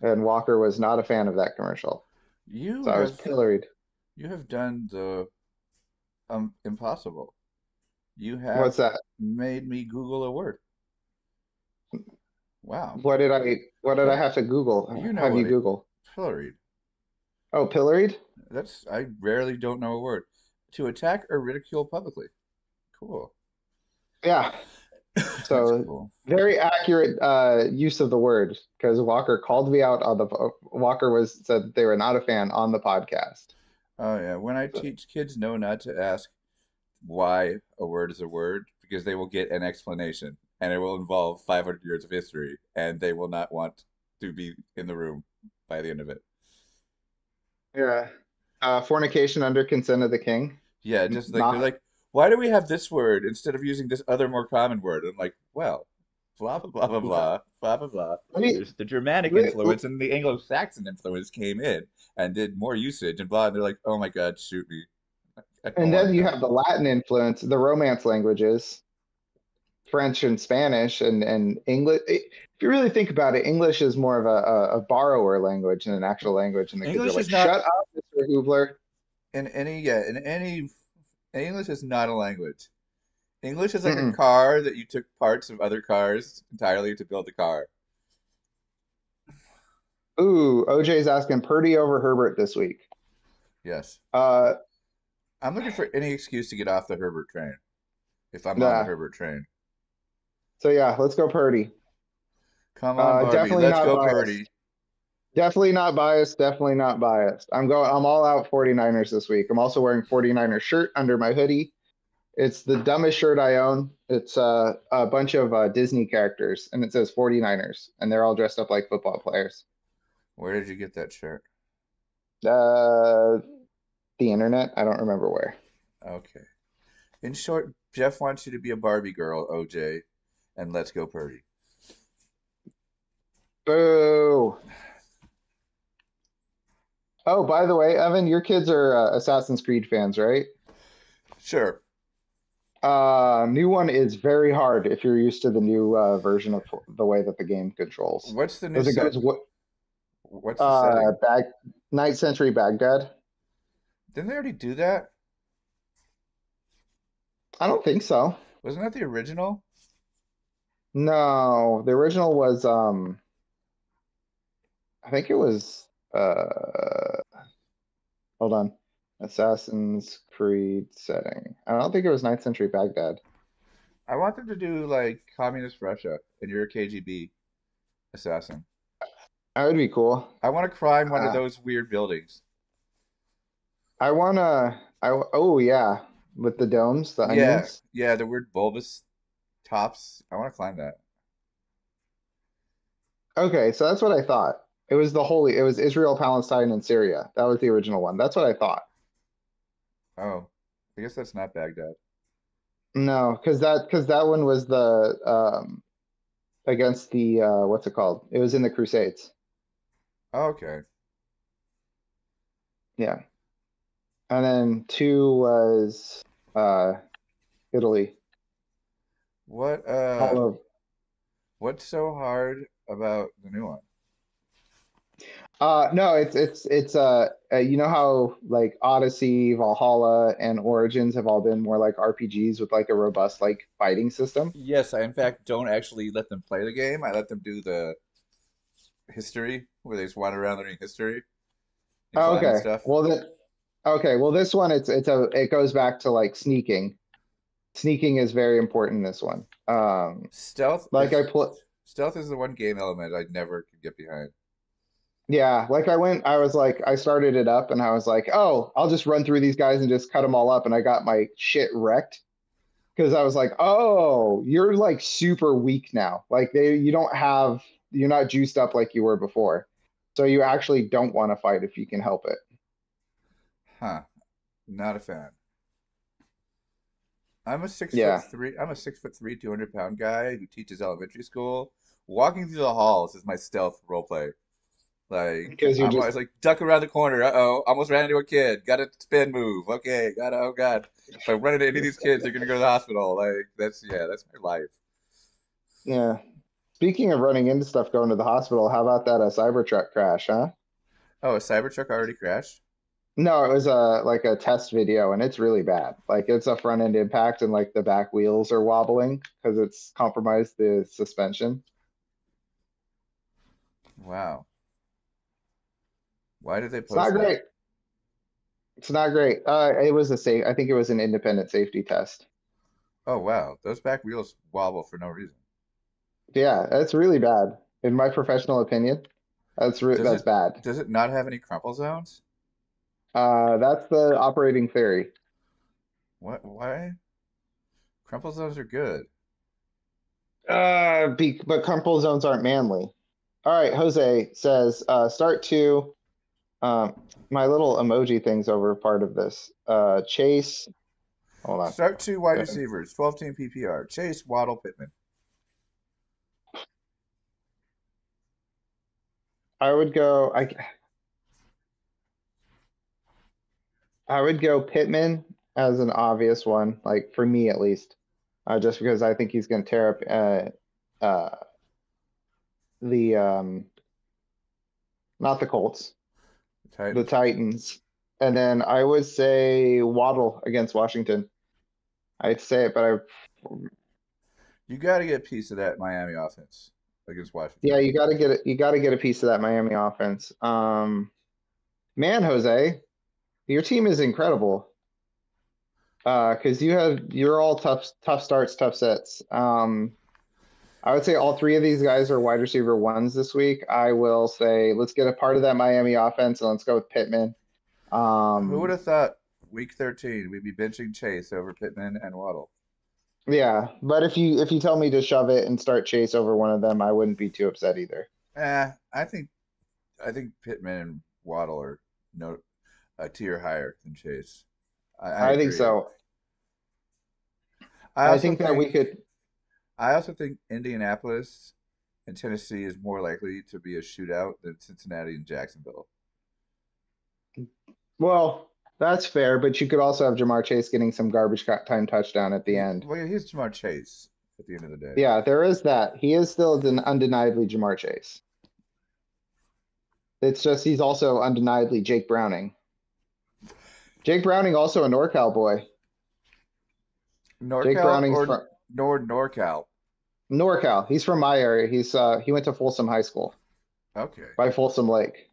And Walker was not a fan of that commercial. You So I was pilloried. you have done the um impossible. You have What's that? made me Google a word. Wow. What did I what did I have to Google? You know Have you Google? Pilloried. Oh, pilloried? That's I rarely don't know a word. To attack or ridicule publicly. Cool. Yeah. So- cool. Very accurate uh use of the word because Walker called me out on the Walker was said they were not a fan on the podcast. Oh yeah. When I teach kids know not to ask why a word is a word because they will get an explanation and it will involve 500 years of history and they will not want to be in the room by the end of it. Yeah. Uh fornication under consent of the king. Yeah, just like Not- they're like, why do we have this word instead of using this other more common word? I'm like, well, blah blah blah blah blah blah blah blah. There's the Germanic influence and the Anglo-Saxon influence came in and did more usage and blah. And they're like, oh my God, shoot me. And then you have the Latin influence, the Romance languages, French and Spanish, and and English. If you really think about it, English is more of a, a, a borrower language than an actual language. And the kids are English like, is not- "Shut up, Mr. Hoovler." in any yeah in any English is not a language. English is like a Mm-mm. car that you took parts of other cars entirely to build the car. Ooh, OJ's asking Purdy over Herbert this week. Yes. Uh, I'm looking for any excuse to get off the Herbert train. If I'm on the Herbert train. so yeah, let's go Purdy. Come Uh, on, Barbie. definitely Let's not go, biased. Purdy. Definitely not biased. Definitely not biased. I'm going. I'm all out 49ers this week. I'm also wearing 49er shirt under my hoodie. It's the dumbest shirt I own. It's uh, a bunch of uh, Disney characters, and it says 49ers, and they're all dressed up like football players. Where did you get that shirt? Uh, the internet. I don't remember where. Okay. In short, Jeff wants you to be a Barbie girl, OJ, and let's go, Purdy. Boo. Oh, by the way, Evan, your kids are uh, Assassin's Creed fans, right? Sure. Uh, new one is very hard if you're used to the new uh, version of the way that the game controls. What's the new set? goes what What's the uh setting? Bag Ninth Century Baghdad. Didn't they already do that? I don't think so. Wasn't that the original? No, the original was um I think it was uh hold on. Assassin's Creed setting. I don't think it was Ninth Century Baghdad. I want them to do like communist Russia and you're a KGB assassin. That would be cool. I want to climb one of Uh, those weird buildings. I wanna I oh yeah, with the domes, the Yeah, onions. yeah, the weird bulbous tops. I want to climb that. Okay, so that's what I thought. It was the holy, it was Israel, Palestine, and Syria. That was the original one. That's what I thought. Oh, I guess that's not Baghdad. No, because that because that one was the um against the uh what's it called? It was in the Crusades. Oh, okay. Yeah. And then two was uh Italy. What uh what's so hard about the new one? uh no, it's it's it's uh, uh you know how like Odyssey, Valhalla, and Origins have all been more like RPGs with like a robust like fighting system. Yes, I in fact don't actually let them play the game. I let them do the history where they just wander around learning history Oh, okay. stuff. Well then okay, well this one it's it's a it goes back to like sneaking. Sneaking is very important in this one. Um Stealth like I is put stealth is the one game element I never could get behind. Yeah, like I went, I was like, I started it up and I was like, oh, I'll just run through these guys and just cut them all up. And I got my shit wrecked because I was like, oh, you're like super weak now. Like they, you don't have, you're not juiced up like you were before. So you actually don't want to fight if you can help it. Huh. Not a fan. I'm a six Yeah. foot three, I'm a six foot three, 200 pound guy who teaches elementary school. Walking through the halls is my stealth role play. Like, Because you're I'm just, always like, duck around the corner. Uh-oh, almost ran into a kid. Got a spin move. Okay, got to oh God. If I run into any of these kids, they're gonna go to the hospital. Like, that's, yeah, that's my life. yeah. Speaking of running into stuff going to the hospital, how about that a Cybertruck crash, huh? Oh, a Cybertruck already crashed? No, it was a like a test video and it's really bad. Like it's a front end impact and like the back wheels are wobbling because it's compromised the suspension. Wow. Why did they It's not that? great. It's not great. Uh, it was a safe, I think it was an independent safety test. Oh, wow. Those back wheels wobble for no reason. Yeah, that's really bad. In my professional opinion, that's re Does that's it bad. does it not have any crumple zones? Uh, that's the operating theory. What? Why? Crumple zones are good. Uh, be, but crumple zones aren't manly. All right, Jose says, uh, start two. Um, my little emoji thing's over part of this. Uh, Chase, hold on. Start two wide receivers, 12 team PPR. Chase, Waddle, Pittman. I would go, I, I would go Pittman as an obvious one, like for me at least. Uh, just because I think he's gonna tear up, uh, uh, the, um, not the Colts, the Titans. Titans. And then I would say Waddle against Washington. I'd say it, but I, You got to get a piece of that Miami offense against Washington. yeah, you gotta get it, you gotta get a piece of that Miami offense. Um, man, Jose, your team is incredible. Uh, cause you have, you're all tough, tough starts, tough sets. Um, I would say all three of these guys are wide receiver ones this week. I will say, let's get a part of that Miami offense and let's go with Pittman. Who would Um, have thought week 13 we'd be benching Chase over Pittman and Waddle? yeah, but if you, if you tell me to shove it and start Chase over one of them, I wouldn't be too upset either. Eh, I think I think Pittman and Waddle are no a tier higher than Chase. I, I I think so. I I also think that we could, I also think Indianapolis and Tennessee is more likely to be a shootout than Cincinnati and Jacksonville. well, That's fair, but you could also have Ja'Marr Chase getting some garbage time touchdown at the end. Well, he's Ja'Marr Chase at the end of the day. Yeah, there is that. He is still an undeniably Ja'Marr Chase. It's just he's also undeniably Jake Browning. Jake Browning also a NorCal boy. Jake NorCal Browning's or from Nor NorCal. NorCal. He's from my area. He's uh he went to Folsom High School Okay. by Folsom Lake.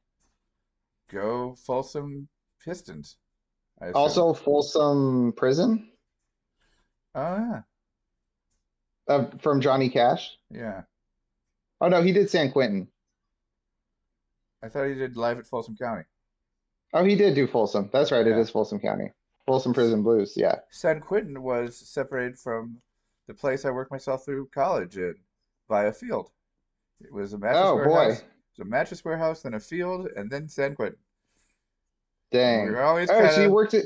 Go Folsom Pistons. Also Folsom Prison Oh yeah. uh, from Johnny Cash. Yeah. Oh no, he did San Quentin. I thought he did live at Folsom County. Oh, he did do Folsom. That's right. It Yeah. is Folsom County. Folsom Prison Blues. Yeah. San Quentin was separated from the place I worked myself through college in by a field. It was a mattress Oh, warehouse. boy. It was a mattress warehouse, then a field, and then San Quentin. Dang. We were always Oh, kind so you worked at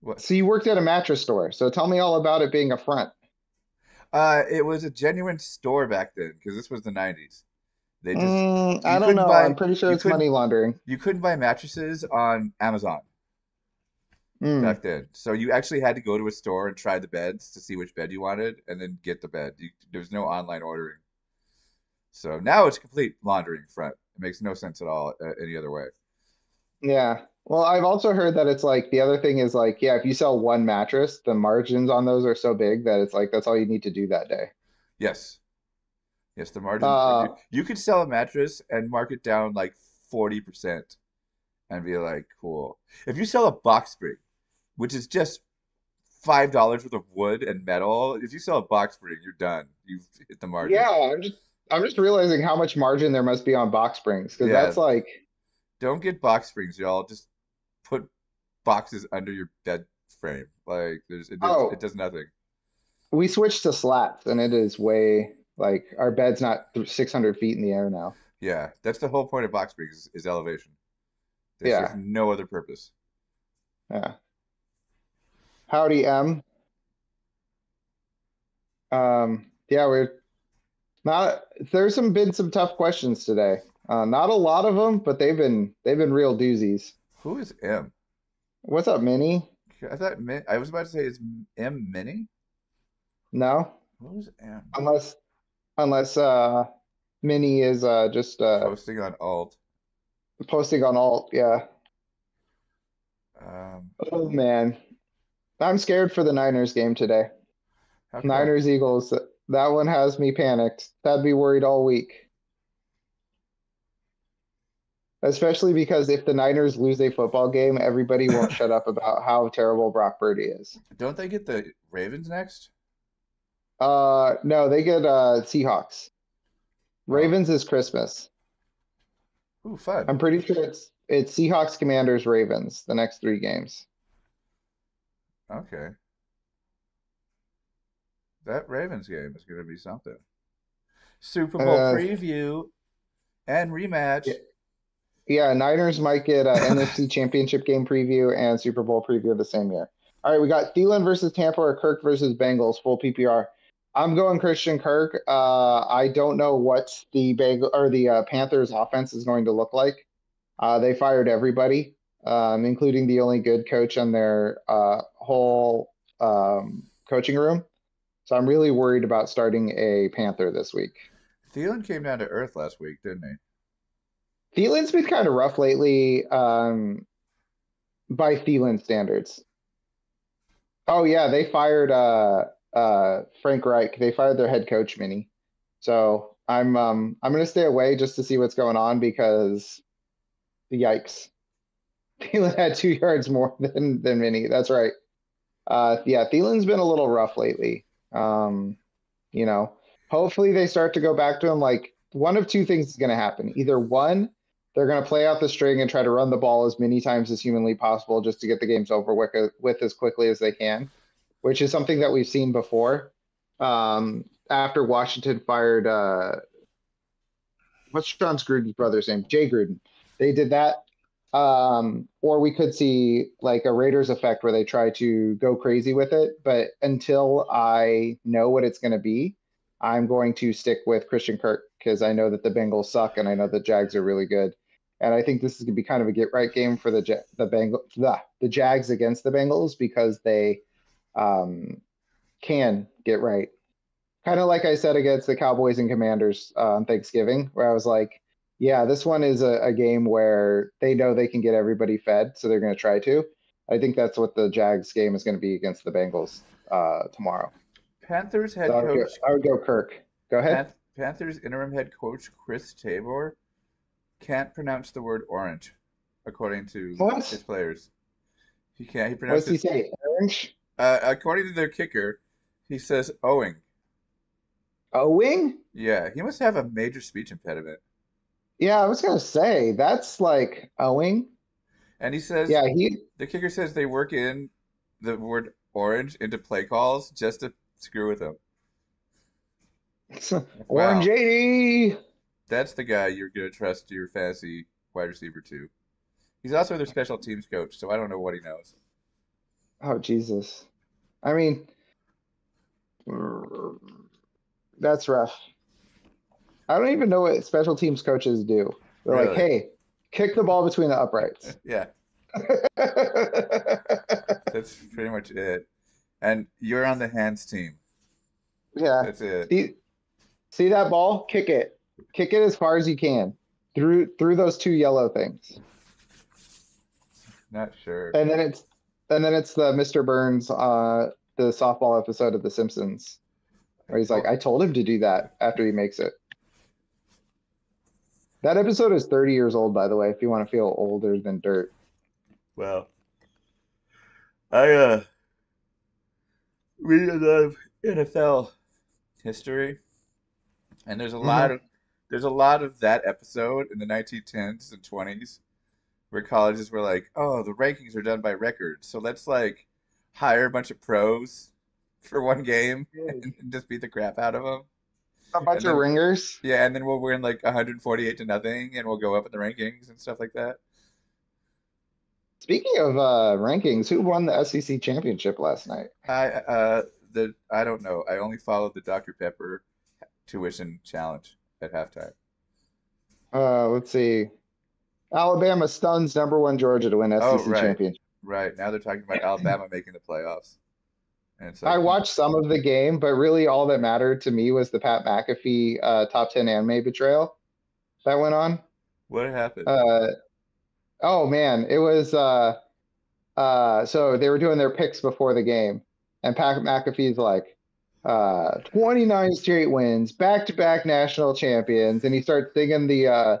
what? so you worked at a mattress store. So tell me all about it being a front. Uh, it was a genuine store back then because this was the 90s. They just Mm, I don't know. buy I'm pretty sure it's money laundering. you couldn't buy mattresses on Amazon Mm, back then. So you actually had to go to a store and try the beds to see which bed you wanted and then get the bed. You, there was no online ordering. So now it's complete laundering front. It makes no sense at all uh, any other way. yeah. Well, I've also heard that it's like the other thing is like, yeah, if you sell one mattress, the margins on those are so big that it's like that's all you need to do that day. Yes. Yes, the margin. Uh. You could sell a mattress and mark it down like 40% and be like, cool. If you sell a box spring, which is just $5 worth of wood and metal, if you sell a box spring, you're done. You've hit the margin. yeah, I'm just I'm just realizing how much margin there must be on box springs because Yeah. that's like Don't get box springs, y'all. Just put boxes under your bed frame. Like there's it does, Oh. it does nothing. we switched to slats and it is way like our bed's not 600 feet in the air now. Yeah, that's the whole point of box springs is, is elevation. There's Yeah. no other purpose. Yeah. Howdy, M. Um, yeah, we're not, there's some been some tough questions today. Uh, not a lot of them, but they've been, they've been real doozies. Who is M? What's up, Minnie? I thought Min, I was about to say is M Mini? No, Who's M? unless, unless, uh, Minnie is, uh, just, uh, Posting on alt. posting on alt. Yeah. Um, Oh, man. I'm scared for the Niners game today. Niners Eagles, that one has me panicked. That'd be worried all week. Especially because if the Niners lose a football game, everybody won't shut up about how terrible Brock Purdy is. Don't they get the Ravens next? Uh, no, they get uh Seahawks. Ravens is Christmas. Ooh, fun. I'm pretty sure it's it's Seahawks, Commanders, Ravens, the next three games. Okay. That Ravens game is going to be something. Super Bowl Uh, preview and rematch. Yeah. Niners might get a NFC Championship game preview and Super Bowl preview the same year. All right, we got Thielen versus Tampa or Kirk versus Bengals, full PPR. I'm going Christian Kirk. Uh, I don't know what the or the uh, Panthers offense is going to look like. Uh, they fired everybody, um, including the only good coach on their uh, whole um, coaching room. So I'm really worried about starting a Panther this week. Thielen came down to earth last week, didn't he? Thielen's been kind of rough lately, um, by Thielen standards. Oh yeah, they fired uh Frank Reich. They fired their head coach, Minnie. So I'm um I'm gonna stay away just to see what's going on because the yikes. Thielen had two yards more than than Minnie. That's right. Uh yeah, Thielen's been a little rough lately. Um, you know, hopefully they start to go back to him. Like one of two things is gonna happen. Either one, they're going to play out the string and try to run the ball as many times as humanly possible just to get the games over with, with as quickly as they can, which is something that we've seen before. Um, after Washington fired, uh, what's Jon Gruden's brother's name? Jay Gruden. They did that. Um, or we could see like a Raiders effect where they try to go crazy with it. But until I know what it's going to be, I'm going to stick with Christian Kirk because I know that the Bengals suck and I know the Jags are really good. And I think this is gonna be kind of a get right game for the the Bengal, the, the Jags against the Bengals because they um can get right. Kind of like I said against the Cowboys and Commanders uh, on Thanksgiving, where I was like, yeah, this one is a, a game where they know they can get everybody fed, so they're gonna try to. I think that's what the Jags game is gonna be against the Bengals uh tomorrow. Panthers head So I would, go, coach I would go Kirk. Go ahead. Panth- Panthers interim head coach Chris Tabor can't pronounce the word orange, according to What? his players. He can't. He What's he say? Orange? Uh, according to their kicker, he says Owing. Owing? Yeah, he must have a major speech impediment. Yeah, I was gonna say that's like Owing. And he says Yeah, he. the kicker says they work in the word orange into play calls just to screw with him. Wow. Orange eighty. That's the guy you're gonna trust your fantasy wide receiver to. He's also their special teams coach, so I don't know what he knows. Oh Jesus. I mean, that's rough. I don't even know what special teams coaches do. They're like, hey, kick the ball between the uprights. Yeah, that's pretty much it. And you're on the hands team. Yeah. That's it. See, see that ball? Kick it. Kick it as far as you can through through those two yellow things. Not sure. And then it's and then it's the Mr. Burns uh the softball episode of The Simpsons where he's like, I told him to do that after he makes it. That episode is 30 years old, by the way, if you want to feel older than dirt. Well, I uh read a lot NFL history, and there's a lot of there's a lot of that episode in the 1910s and 20s where colleges were like, "Oh, the rankings are done by record, so let's like hire a bunch of pros for one game and just beat the crap out of them." A bunch And of ringers. Yeah, and then we'll win like 148 to nothing, and we'll go up in the rankings and stuff like that. Speaking of uh rankings, who won the SEC championship last night? I uh the I don't know. I only followed the Dr. Pepper tuition challenge at halftime. Uh let's see. Alabama stuns number one Georgia to win SEC Oh, right. championship. Right. Now they're talking about Alabama making the playoffs. And it's I watched some of the game, but really all that mattered to me was the Pat McAfee uh, top 10 anime betrayal that went on. what happened? Uh, oh man, it was uh, uh, so they were doing their picks before the game, and Pat McAfee's like, uh, 29 straight wins, back to back national champions, and he starts singing the uh,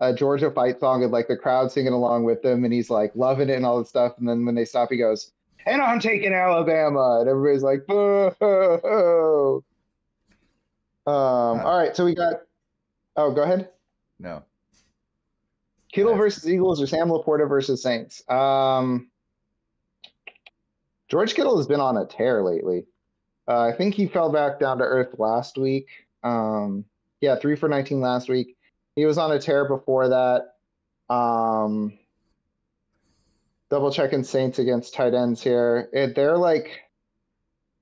uh, Georgia fight song, and like the crowd singing along with him, and he's like loving it and all this stuff, and then when they stop, he goes, and I'm taking Alabama, and everybody's like, boo. Um, all right, so we got. Oh, go ahead. no. Kittle versus Eagles or Sam Laporta versus Saints. Um, George Kittle has been on a tear lately. Uh, I think he fell back down to earth last week. Um, yeah, three for 19 last week. He was on a tear before that. Um, double checking Saints against tight ends here. It, they're like,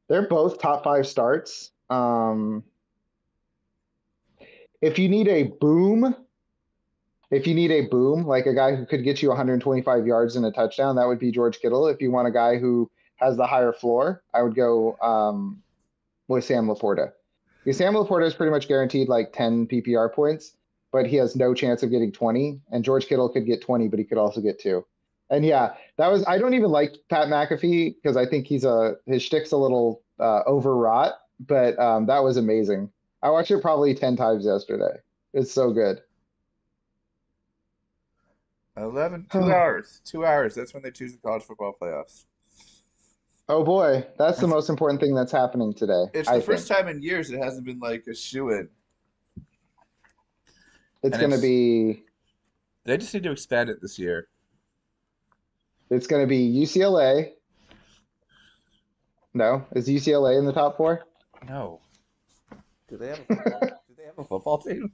they're both top five starts. Um, if you need a boom, if you need a boom, like a guy who could get you 125 yards and a touchdown, that would be George Kittle. If you want a guy who has the higher floor, I would go um, with Sam Laporta. Because Sam Laporta is pretty much guaranteed like 10 PPR points, but he has no chance of getting 20. And George Kittle could get 20, but he could also get two. And yeah, that was I don't even like Pat McAfee because I think he's a his shtick's a little uh, overwrought, but um, that was amazing. I watched it probably 10 times yesterday. It's so good. 11, two hours. Two hours. That's when they choose the college football playoffs. Oh boy, that's the most important thing that's happening today. It's I the first think. time in years it hasn't been like a shoe-in. It's gonna be They just need to expand it this year. it's gonna be UCLA. No, is UCLA in the top four? No. Do they have a football, do they have a football team?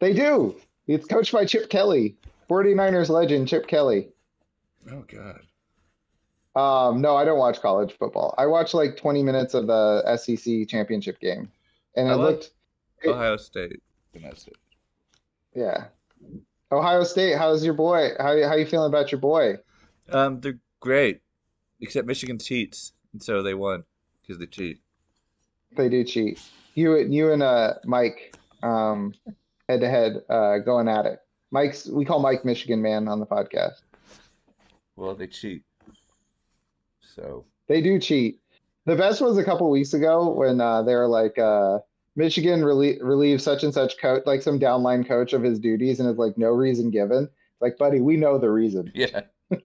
They do. It's coached by Chip Kelly, 49ers legend Chip Kelly. Oh god. Um, no, I don't watch college football. I watch like 20 minutes of the SEC championship game, and I it like- looked, It- Ohio State. in state. Yeah. Ohio State, how's your boy? How how you feeling about your boy? Um, they're great, except Michigan cheats, and so they won because they cheat. They do cheat. You and you and uh Mike um head to head uh going at it. Mike's we call Mike Michigan man on the podcast. Well, they cheat. So They do cheat. The best was a couple weeks ago when uh they were like uh Michigan relie relieve such and such coach like some downline coach of his duties and it's like no reason given. Like, buddy, we know the reason. yeah,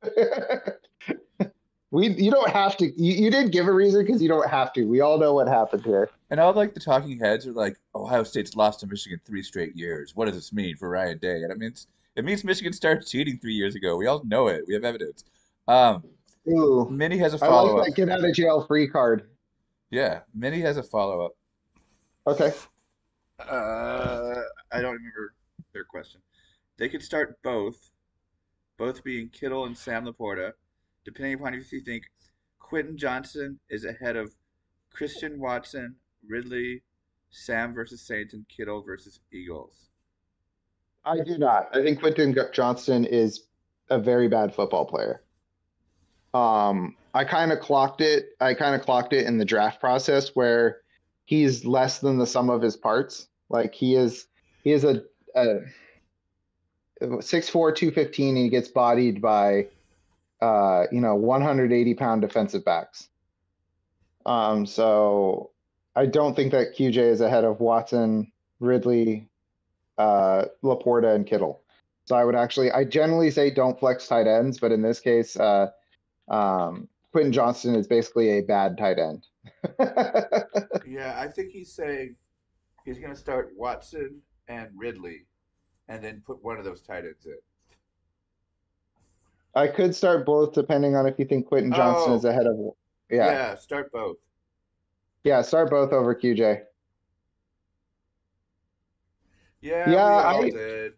We you don't have to you, you did give a reason because you don't have to. We all know what happened here. and all like the talking heads are like, Ohio State's lost to Michigan three straight years. What does this mean for Ryan Day? And it means it means Michigan started cheating three years ago. We all know it. We have evidence. Um, Ooh. Minnie has a I follow like up. that get out of jail free card. Yeah, Minnie has a follow up. Okay. Uh, I don't remember their question. They could start both, both being Kittle and Sam Laporta, depending upon if you think Quentin Johnston is ahead of Christian Watson, Ridley, Sam versus Saints, and Kittle versus Eagles. I do not. I think Quentin Johnston is a very bad football player. Um, I kind of clocked it. I kind of clocked it in the draft process where he's less than the sum of his parts. Like he is, he is a, a 6'4", 215, and he gets bodied by, uh, you know, 180 pound defensive backs. Um, so I don't think that QJ is ahead of Watson, Ridley, uh, Laporta and Kittle. So I would actually, I generally say don't flex tight ends, but in this case, uh, um, Quentin Johnston is basically a bad tight end. Yeah, I think he's saying he's going to start Watson and Ridley, and then put one of those tight ends in. I could start both depending on if you think Quentin Johnston Oh. is ahead of, yeah, Yeah, start both. yeah, start both over QJ. Yeah, Yeah, I- did.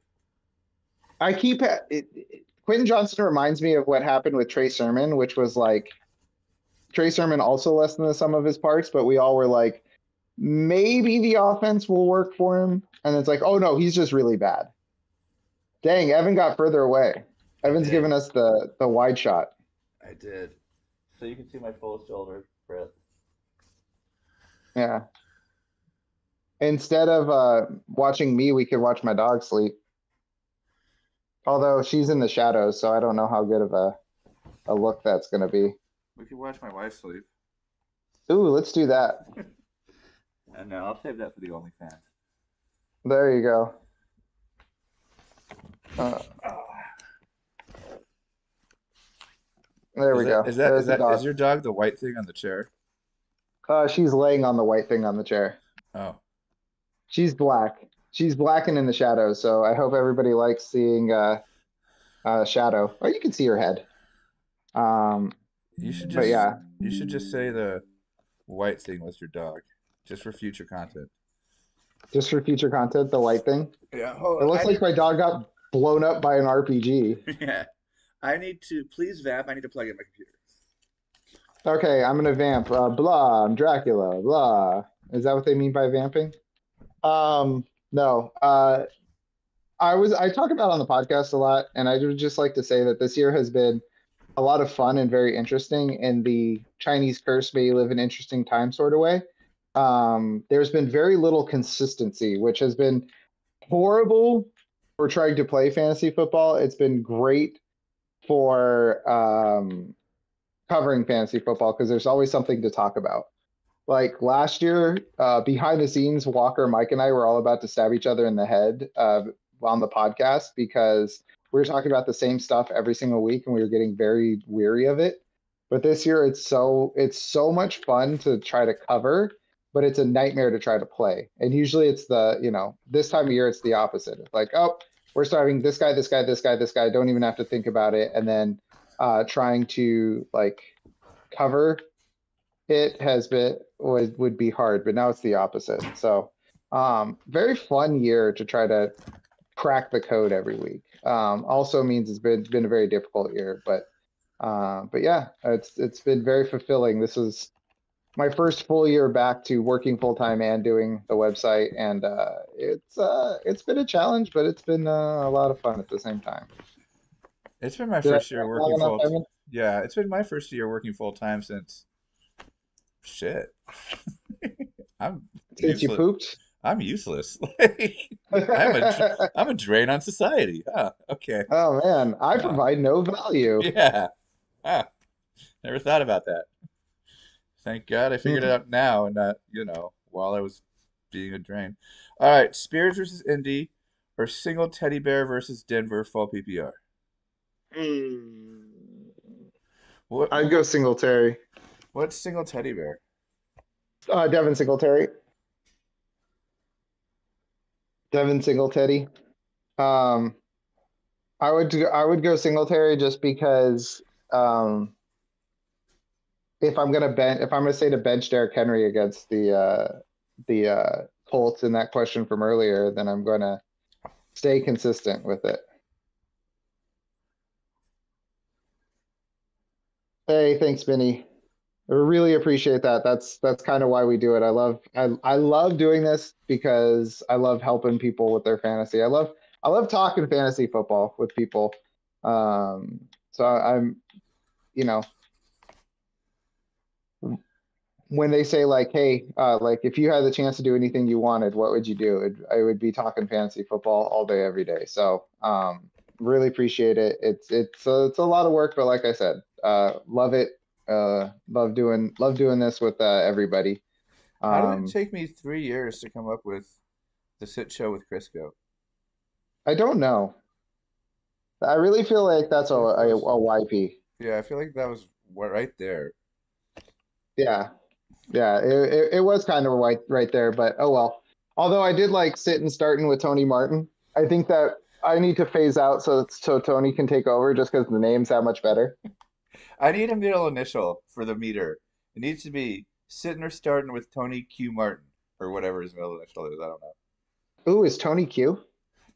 I keep it, it, Quentin Johnston reminds me of what happened with Trey Sermon, which was like Trey Sermon also less than the sum of his parts, but we all were like, maybe the offense will work for him. And it's like, oh no, he's just really bad. Dang, Evan got further away. Evan's giving us the the wide shot. I did. So you can see my full shoulder breadth. Yeah. Instead of uh watching me, we could watch my dog sleep. Although she's in the shadows, so I don't know how good of a a look that's gonna be. We could watch my wife sleep. Ooh, let's do that. And no, I'll save that for the OnlyFans. There you go. Uh, there we is go. That, is that, There's is the that dog. is your dog the white thing on the chair? Uh, she's laying on the white thing on the chair. Oh, She's black. She's black and in the shadows. So I hope everybody likes seeing uh, uh, shadow. Oh, you can see her head. Um, you should just but yeah, you should just say the white thing was your dog, just for future content. just for future content, the white thing. Yeah, hold It looks like my dog got blown up by an RPG. yeah. I need to please vamp. I need to plug in my computer. Okay, I'm gonna vamp. Uh, blah, I'm Dracula. Blah. Is that what they mean by vamping? Um, no. Uh, I was I talk about on the podcast a lot, and I would just like to say that this year has been a lot of fun and very interesting in the Chinese curse may live in interesting time sort of way. Um, there's been very little consistency, which has been horrible for trying to play fantasy football. It's been great for um covering fantasy football because there's always something to talk about. Like last year, uh, behind the scenes, Walker, Mike, and I were all about to stab each other in the head uh, on the podcast because we were talking about the same stuff every single week and we were getting very weary of it. But this year, it's so it's so much fun to try to cover, but it's a nightmare to try to play. And usually, it's the you know this time of year, it's the opposite. It's like, oh, we're starting this guy, this guy, this guy, this guy. Don't even have to think about it, and then uh, trying to like cover it has been would would be hard, but now it's the opposite. So um very fun year to try to crack the code every week. Um also means it's been been a very difficult year, but uh, but yeah, it's it's been very fulfilling. This is my first full year back to working full time and doing the website, and uh, it's uh, it's been a challenge, but it's been uh, a lot of fun at the same time. It's been my Did first year working full. Evan? Yeah, it's been my first year working full time since shit. I'm Since you pooped. I'm useless. Like, I'm a I'm a drain on society. Huh. Okay. Oh man, I Yeah. provide no value. Yeah. Ah, never thought about that. Thank God I figured it out now and not, you know, while I was being a drain. All right, Spears versus Indy or single teddy bear versus Denver full PPR. What I'd go Singletary. what's single teddy bear? Uh, Devin Singletary. Devin Singletary. Um, I would do- I would go Singletary just because um, if I'm gonna if I'm gonna say to bench Derrick Henry against the uh, the uh, Colts in that question from earlier, then I'm gonna stay consistent with it. Hey, thanks, Vinny. Really appreciate that. That's that's kind of why we do it. I love I I love doing this because I love helping people with their fantasy. I love I love talking fantasy football with people. Um, so I'm, you know, when they say like, "Hey, uh, like if you had the chance to do anything you wanted, what would you do?" It, I would be talking fantasy football all day, every day. So, um, really appreciate it. It's it's uh, it's a lot of work, but like I said, uh, love it. Uh, love doing love doing this with uh, everybody. How did Um, it take me three years to come up with the sit show with Krisko? I don't know. I really feel like that's a, a, a YP. Yeah, I feel like that was right there. Yeah, yeah, it, it, it was kind of right right there, but oh well. Although I did like sitting starting with Tony Martin. I think that I need to phase out so so Tony can take over just because the name's that much better. I need a middle initial for the meter. It needs to be sitting or starting with Tony Q Martin or whatever his middle initial is. I don't know. Ooh, is Tony Q?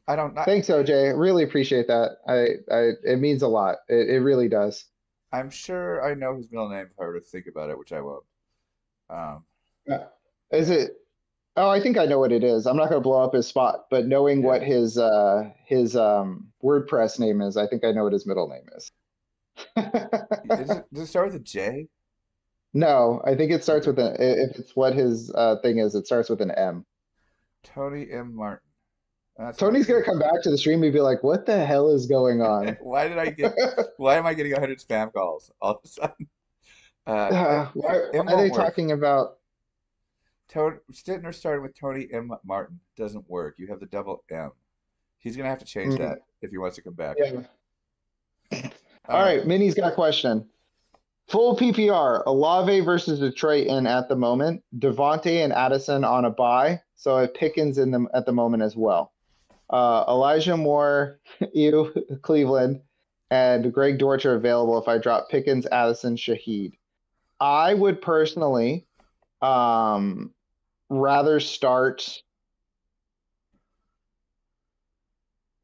I don't know. Thanks, OJ. Really appreciate that. I, I it means a lot. It, it really does. I'm sure I know his middle name if I were to think about it, which I won't. Um, Is it? Oh, I think I know what it is. I'm not gonna blow up his spot, but knowing Yeah. what his uh his um WordPress name is, I think I know what his middle name is. Is it, does it start with a J? No, I think it starts with an, if it's what his uh thing is, it starts with an M. Tony M. Martin. That's Tony's gonna come back to the stream and be like, what the hell is going on? Why did I get? Why am I getting 100 spam calls all of a sudden? Uh, Uh, why, why are they won't work. talking about? Tony, sitting or starting with Tony M. Martin doesn't work. You have the double M. He's gonna have to change Mm. that if he wants to come back. Yeah. Uh, All right, Minnie's got a question. Full PPR, Olave versus Detroit in at the moment. Davante and Addison on a buy, so I have Pickens in them at the moment as well. Uh, Elijah Moore, you Cleveland, and Greg Dortch are available if I drop Pickens, Addison, Shaheed. I would personally um, rather start.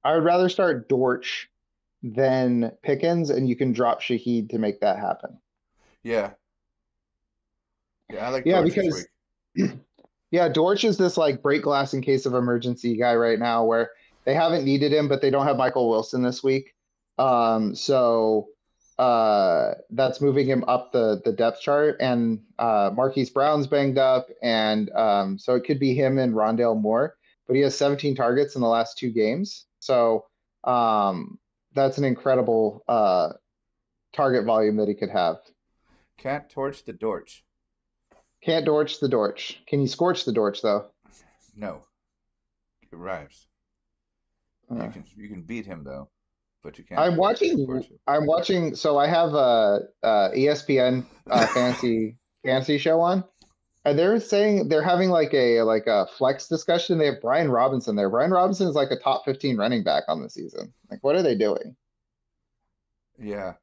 I would rather start Dortch than Pickens, and you can drop Shaheed to make that happen. Yeah. Yeah, I like Yeah, because- Yeah, Dortch is this like break glass in case of emergency guy right now where they haven't needed him, but they don't have Michael Wilson this week. Um, so uh, that's moving him up the the depth chart, and uh, Marquise Brown's banged up, and um, so it could be him and Rondale Moore. But he has 17 targets in the last two games, so um, that's an incredible uh, target volume that he could have. Can't torch the Dortch. Can't Dortch the Dortch. Can you scorch the Dortch though? No. It rhymes. You Uh. can you can beat him though, but you can't. I'm watching. I'm watching. So I have a, a ESPN uh, fancy fantasy show on, they're saying they're having like a like a flex discussion. They have Brian Robinson there. Brian Robinson is like a top 15 running back on the season. Like, what are they doing? Yeah.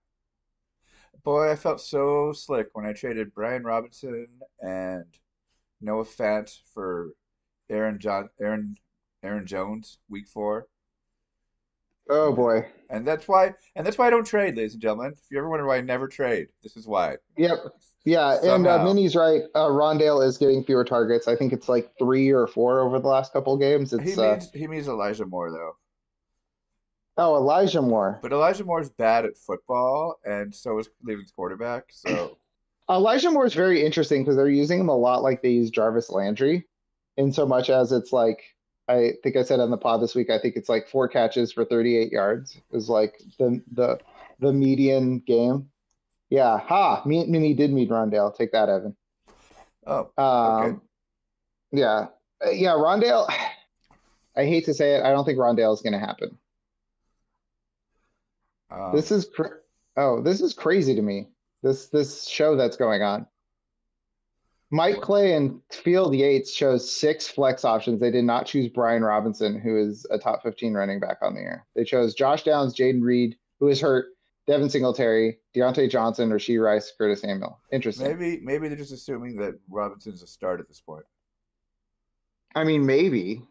Boy, I felt so slick when I traded Brian Robinson and Noah Fant for Aaron John Aaron Aaron Jones week four. Oh boy. And that's why, and that's why I don't trade, ladies and gentlemen. If you ever wonder why I never trade, this is why. Yep. Yeah, and uh, Minnie's right. Uh, Rondale is getting fewer targets. I think it's like three or four over the last couple of games. He It's uh means he means Elijah Moore though. oh Elijah Moore. But Elijah Moore's bad at football, and so is Cleveland's quarterback. So Elijah Moore is very interesting because they're using him a lot like they use Jarvis Landry, in so much as it's like I think I said on the pod this week. I think it's like four catches for 38 yards is like the the the median game. Yeah, ha. Me, Minnie did meet Rondale. Take that, Evan. oh, Um, yeah, Uh, yeah, Rondale. I hate to say it, I don't think Rondale is going to happen. um, This is cr- oh, this is crazy to me. This this show that's going on. Mike Clay and Field Yates chose six flex options. They did not choose Brian Robinson, who is a top 15 running back on the year. They chose Josh Downs, Jayden Reed, who is hurt, Devin Singletary, Diontae Johnson, Rashee Rice, Curtis Samuel. Interesting. maybe maybe they're just assuming that Robinson's a start at this point. I mean, maybe.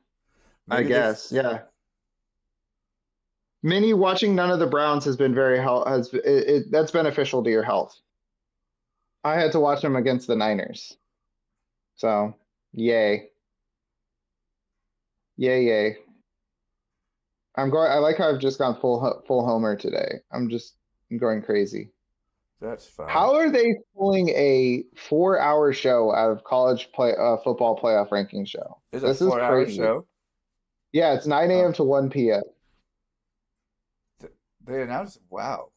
I Maybe they're- guess, yeah. Minnie watching none of the Browns has been very hel- has it, it that's beneficial to your health. I had to watch them against the Niners. So, yay. Yay, yay. I'm going I like how I've just gone full full homer today. I'm just I'm going crazy. That's fine. How are they pulling a 4-hour show out of college play uh, football playoff ranking show? is it a this is four-hour crazy. show? Yeah, it's 9 a.m. to 1 p.m. They announced. Wow.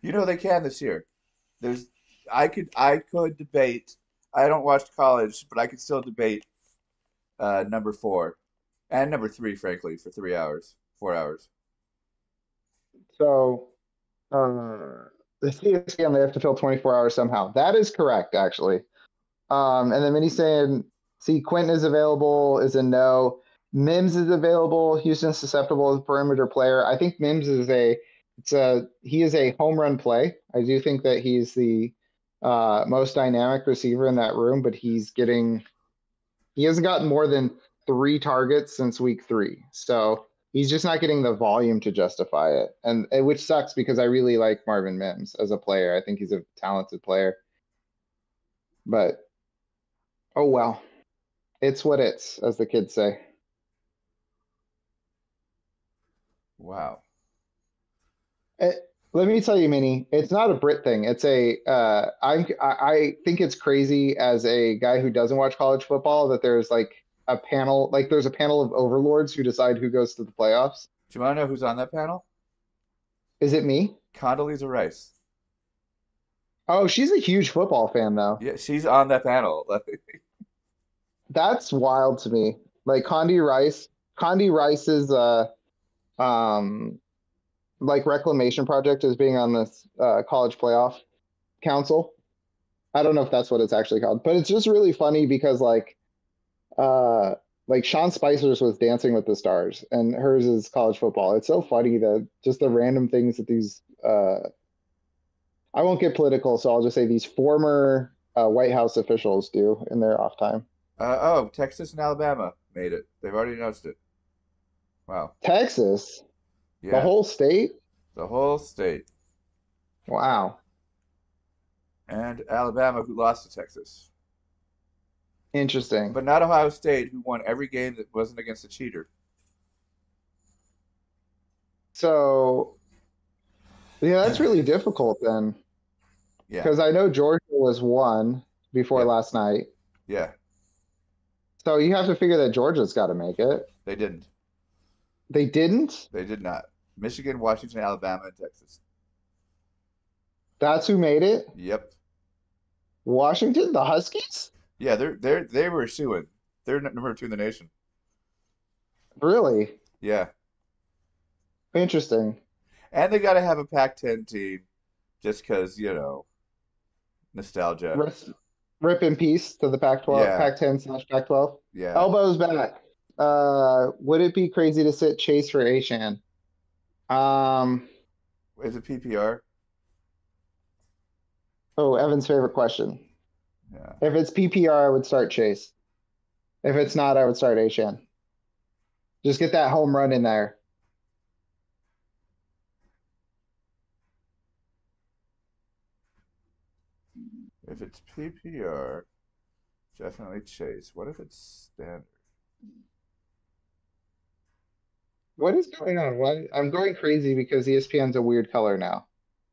You know they can this year. There's. I could. I could debate. I don't watch college, but I could still debate. Uh, number four, and number three, frankly, for three hours, four hours. So, uh, the CSCM, they have to fill 24 hours somehow. That is correct, actually. Um, and then Minnie's saying, see, Quentin is available, is a no. Mims is available. Houston's susceptible as a perimeter player. I think Mims is a, it's a, he is a home run play. I do think that he's the uh, most dynamic receiver in that room, but he's getting, he hasn't gotten more than three targets since week three. So, he's just not getting the volume to justify it. And, and which sucks because I really like Marvin Mims as a player. I think he's a talented player. But oh well. It's what it's, as the kids say. Wow. Eh, let me tell you, Minnie, it's not a Brit thing. It's a uh I'm I, I think it's crazy as a guy who doesn't watch college football that there's like a panel like there's a panel of overlords who decide who goes to the playoffs. Do you want to know who's on that panel? Is it me? Condoleezza Rice. Oh, she's a huge football fan though. Yeah, she's on that panel. That's wild to me. Like Condi Rice, Condi Rice's uh um like reclamation project is being on this uh college playoff council. I don't know if that's what it's actually called, but it's just really funny because like uh like Sean Spicer's was Dancing with the Stars and hers is college football. It's so funny that just the random things that these uh I won't get political, so I'll just say these former uh, White House officials do in their off time. Uh, oh, Texas and Alabama made it. They've already announced it. Wow. Texas, Yeah, the whole state. the whole state. Wow, And Alabama, who lost to Texas. interesting. But not Ohio State, who won every game that wasn't against a cheater. So, yeah, that's really difficult then, Yeah, because I know Georgia was one before Yeah. last night. yeah, So you have to figure that Georgia's got to make it. they didn't. They didn't. They did not. Michigan, Washington, Alabama, and Texas. That's who made it. Yep. Washington, the Huskies. Yeah, they're they're they were suing. They're number two in the nation. Really Yeah, interesting. and they got to have a Pac-10 team, just because you know, nostalgia. Rest, rip in peace to the Pac-12, Yeah. Pac-10 slash Pac-12. Yeah. Elbows back. Uh, would it be crazy to sit Chase for Achane? Um. Is it PPR? Oh, Evan's favorite question. Yeah. If it's PPR, I would start Chase. If it's not, I would start Achane. Just get that home run in there. If it's PPR, definitely chase. What if it's standard? What is going on? Why? I'm going crazy because ESPN's a weird color now.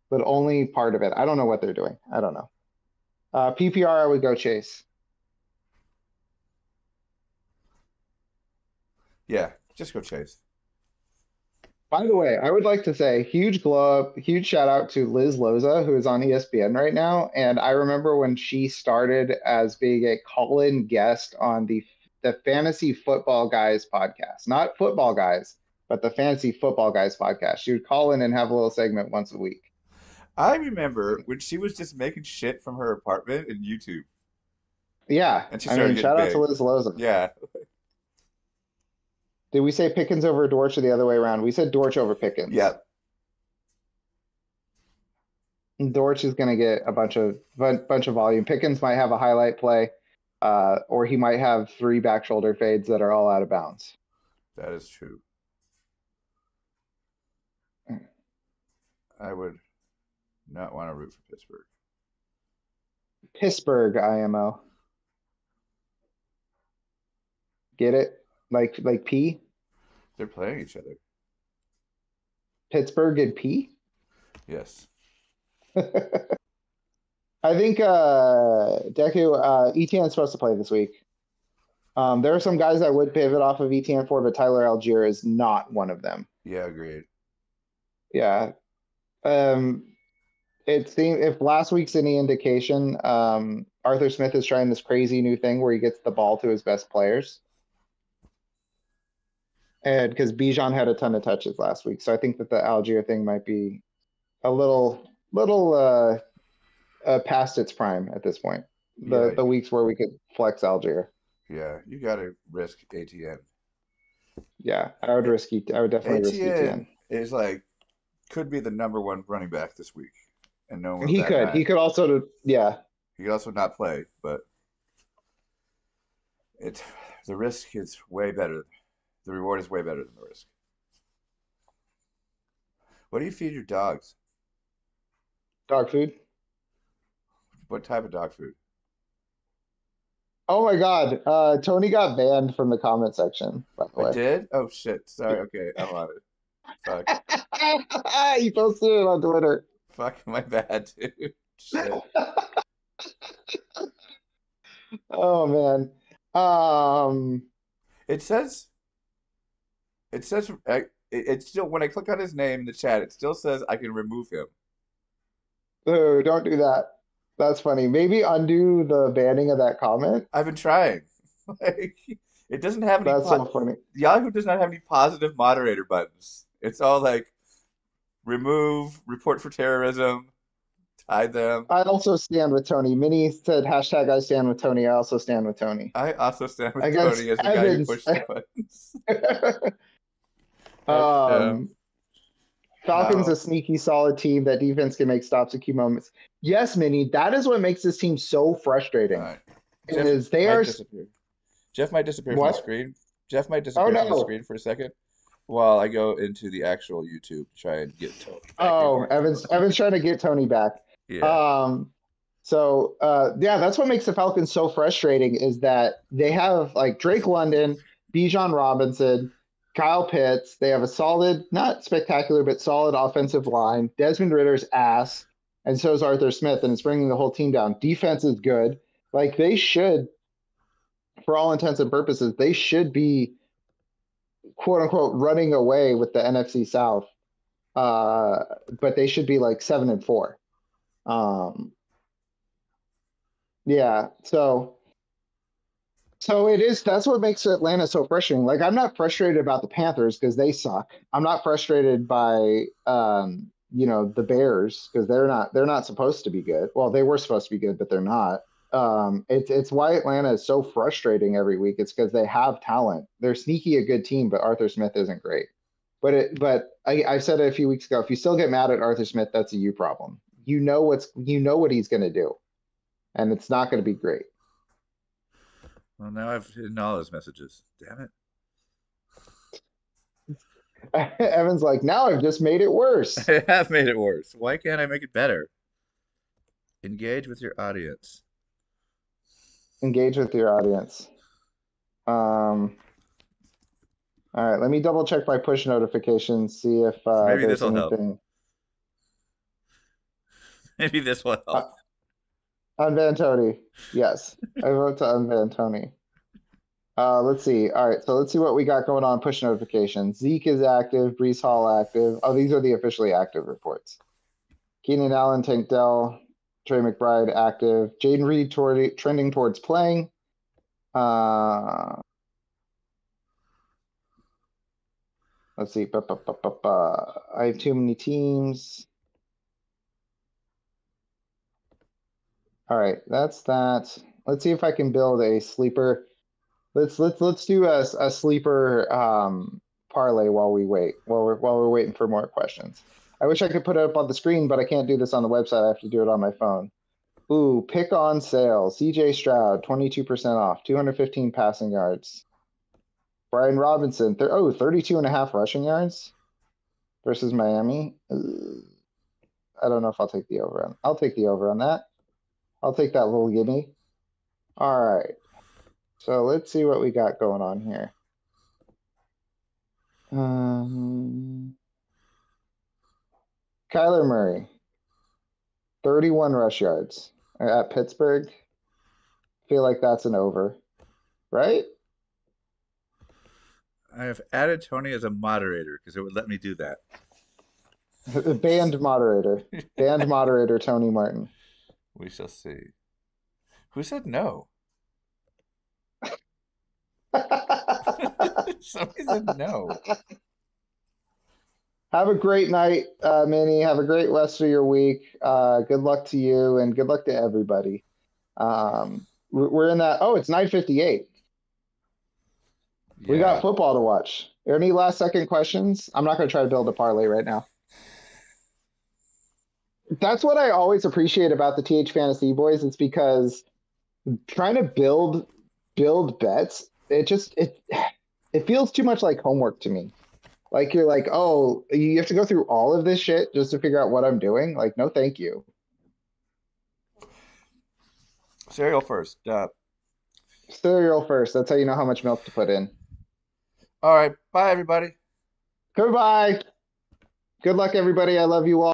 But only part of it. I don't know what they're doing. I don't know. Uh, PPR, I would go chase. Yeah, just go chase. By the way, I would like to say huge glow up, huge shout out to Liz Loza, who is on ESPN right now. And I remember when she started as being a call-in guest on the the Fantasy Football Guys podcast, not football guys, but the Fantasy Football Guys podcast. She would call in and have a little segment once a week. I remember when she was just making shit from her apartment in YouTube. Yeah, And she I started mean, shout out to Liz Loza. Yeah, Did we say Pickens over Dortch or the other way around? We said Dortch over Pickens. yeah. Dortch is going to get a bunch of bunch of volume. Pickens might have a highlight play, uh, or he might have three back shoulder fades that are all out of bounds. That is true. I would not want to root for Pittsburgh. Pittsburgh IMO. Get it? Like like P? They're playing each other. Pittsburgh and P? Yes. I think uh Deku uh ETN is supposed to play this week. Um, there are some guys I would pivot off of ETN for, but Tyler Allgeier is not one of them. Yeah, agreed. Yeah. Um, it seems if last week's any indication, um, Arthur Smith is trying this crazy new thing where he gets the ball to his best players. And because Bijan had a ton of touches last week, so I think that the Allgeier thing might be a little, little, uh, uh, past its prime at this point. The Yeah. the weeks where we could flex Allgeier. Yeah, you got to risk ATN. Yeah, I would risk it. I would definitely risk ATN is like could be the number one running back this week, and no one. He could. He could also, yeah. He could also not play, but it the risk is way better. The reward is way better than the risk. What do you feed your dogs? Dog food. What type of dog food? Oh my God, uh, Tony got banned from the comment section, by the I way. did? Oh shit. Sorry. Okay, I'm on it. Fuck. You posted it on Twitter. Fuck my bad, dude. Shit. Oh man. Um, It says it says I, it, it still when I click on his name in the chat, it still says I can remove him. oh, don't do that. That's funny. Maybe undo the banning of that comment. I've been trying. Like it doesn't have any That's so funny. Yahoo does not have any positive moderator buttons. It's all like remove, report for terrorism, hide them. I also stand with Tony. Minnie said hashtag I stand with Tony. I also stand with Tony. I also stand with Against Tony as the guy who pushed the buttons. Um, Falcons Wow. a sneaky, solid team. That defense can make stops at key moments. Yes, Minnie, that is what makes this team so frustrating. Right. Jeff Is they might are disappear. Jeff might disappear from the screen. Jeff might disappear from the screen for a second while I go into the actual YouTube to try and get Tony. back oh. Evans Evans trying to get Tony back. Yeah. Um, so uh, yeah, that's what makes the Falcons so frustrating is that they have like Drake London, Bijan Robinson, Kyle Pitts. They have a solid, not spectacular, but solid offensive line. Desmond Ridder's ass, and so is Arthur Smith, and it's bringing the whole team down. Defense is good. Like they should, for all intents and purposes, they should be quote unquote running away with the NFC South. Uh, but they should be like seven and four. Um, yeah, so so it is that's what makes Atlanta so frustrating. Like I'm not frustrated about the Panthers because they suck. I'm not frustrated by um, you know, the Bears because they're not they're not supposed to be good. Well, they were supposed to be good, but they're not. Um, it's it's why Atlanta is so frustrating every week. It's because they have talent. They're sneaky a good team, but Arthur Smith isn't great. But it but I, I said it a few weeks ago. If you still get mad at Arthur Smith, that's a you problem. You know what's you know what he's gonna do. And it's not gonna be great. Well, now I've hidden all those messages. Damn it. Evan's like, now I've just made it worse. I have made it worse. Why can't I make it better? Engage with your audience. Engage with your audience. Um, all right, let me double check my push notifications, see if uh, Maybe this'll help. anything. Maybe this will Uh, help. Unban Tony, yes, I vote to unban Tony. Uh, let's see. All right, so let's see what we got going on. Push notifications. Zeke is active. Breece Hall active. Oh, these are the officially active reports. Keenan Allen, Tank Dell, Trey McBride active. Jayden Reed toward, trending towards playing. Uh, let's see. Ba, ba, ba. I have too many teams. All right, that's that. Let's see if I can build a sleeper. Let's let's let's do a, a sleeper um parlay while we wait, while we're while we're waiting for more questions. I wish I could put it up on the screen, but I can't do this on the website. I have to do it on my phone. Ooh, pick on sale. CJ Stroud, 22% off, 215 passing yards. Brian Robinson, th- oh, 32 and a half rushing yards versus Miami. I don't know if I'll take the over on. I'll take the over on that. I'll take that little gimme. Alright. So let's see what we got going on here. Um. Kyler Murray. Thirty-one rush yards at Pittsburgh. Feel like that's an over, right? I have added Tony as a moderator because it would let me do that. Banned moderator, banned moderator Tony Martin. We shall see. Who said no? Somebody said no. Have a great night, uh, Minnie. Have a great rest of your week. Uh, good luck to you and good luck to everybody. Um, we're in that. Oh, it's nine fifty-eight. We got football to watch. Any last second questions? I'm not gonna try to build a parlay right now. That's what I always appreciate about the TH Fantasy Boys. It's because trying to build build bets, it just it it feels too much like homework to me. Like you're like, oh, you have to go through all of this shit just to figure out what I'm doing. Like, no, thank you. Cereal first. Uh, Cereal first. That's how you know how much milk to put in. all right. Bye, everybody. Goodbye. Good luck, everybody. I love you all.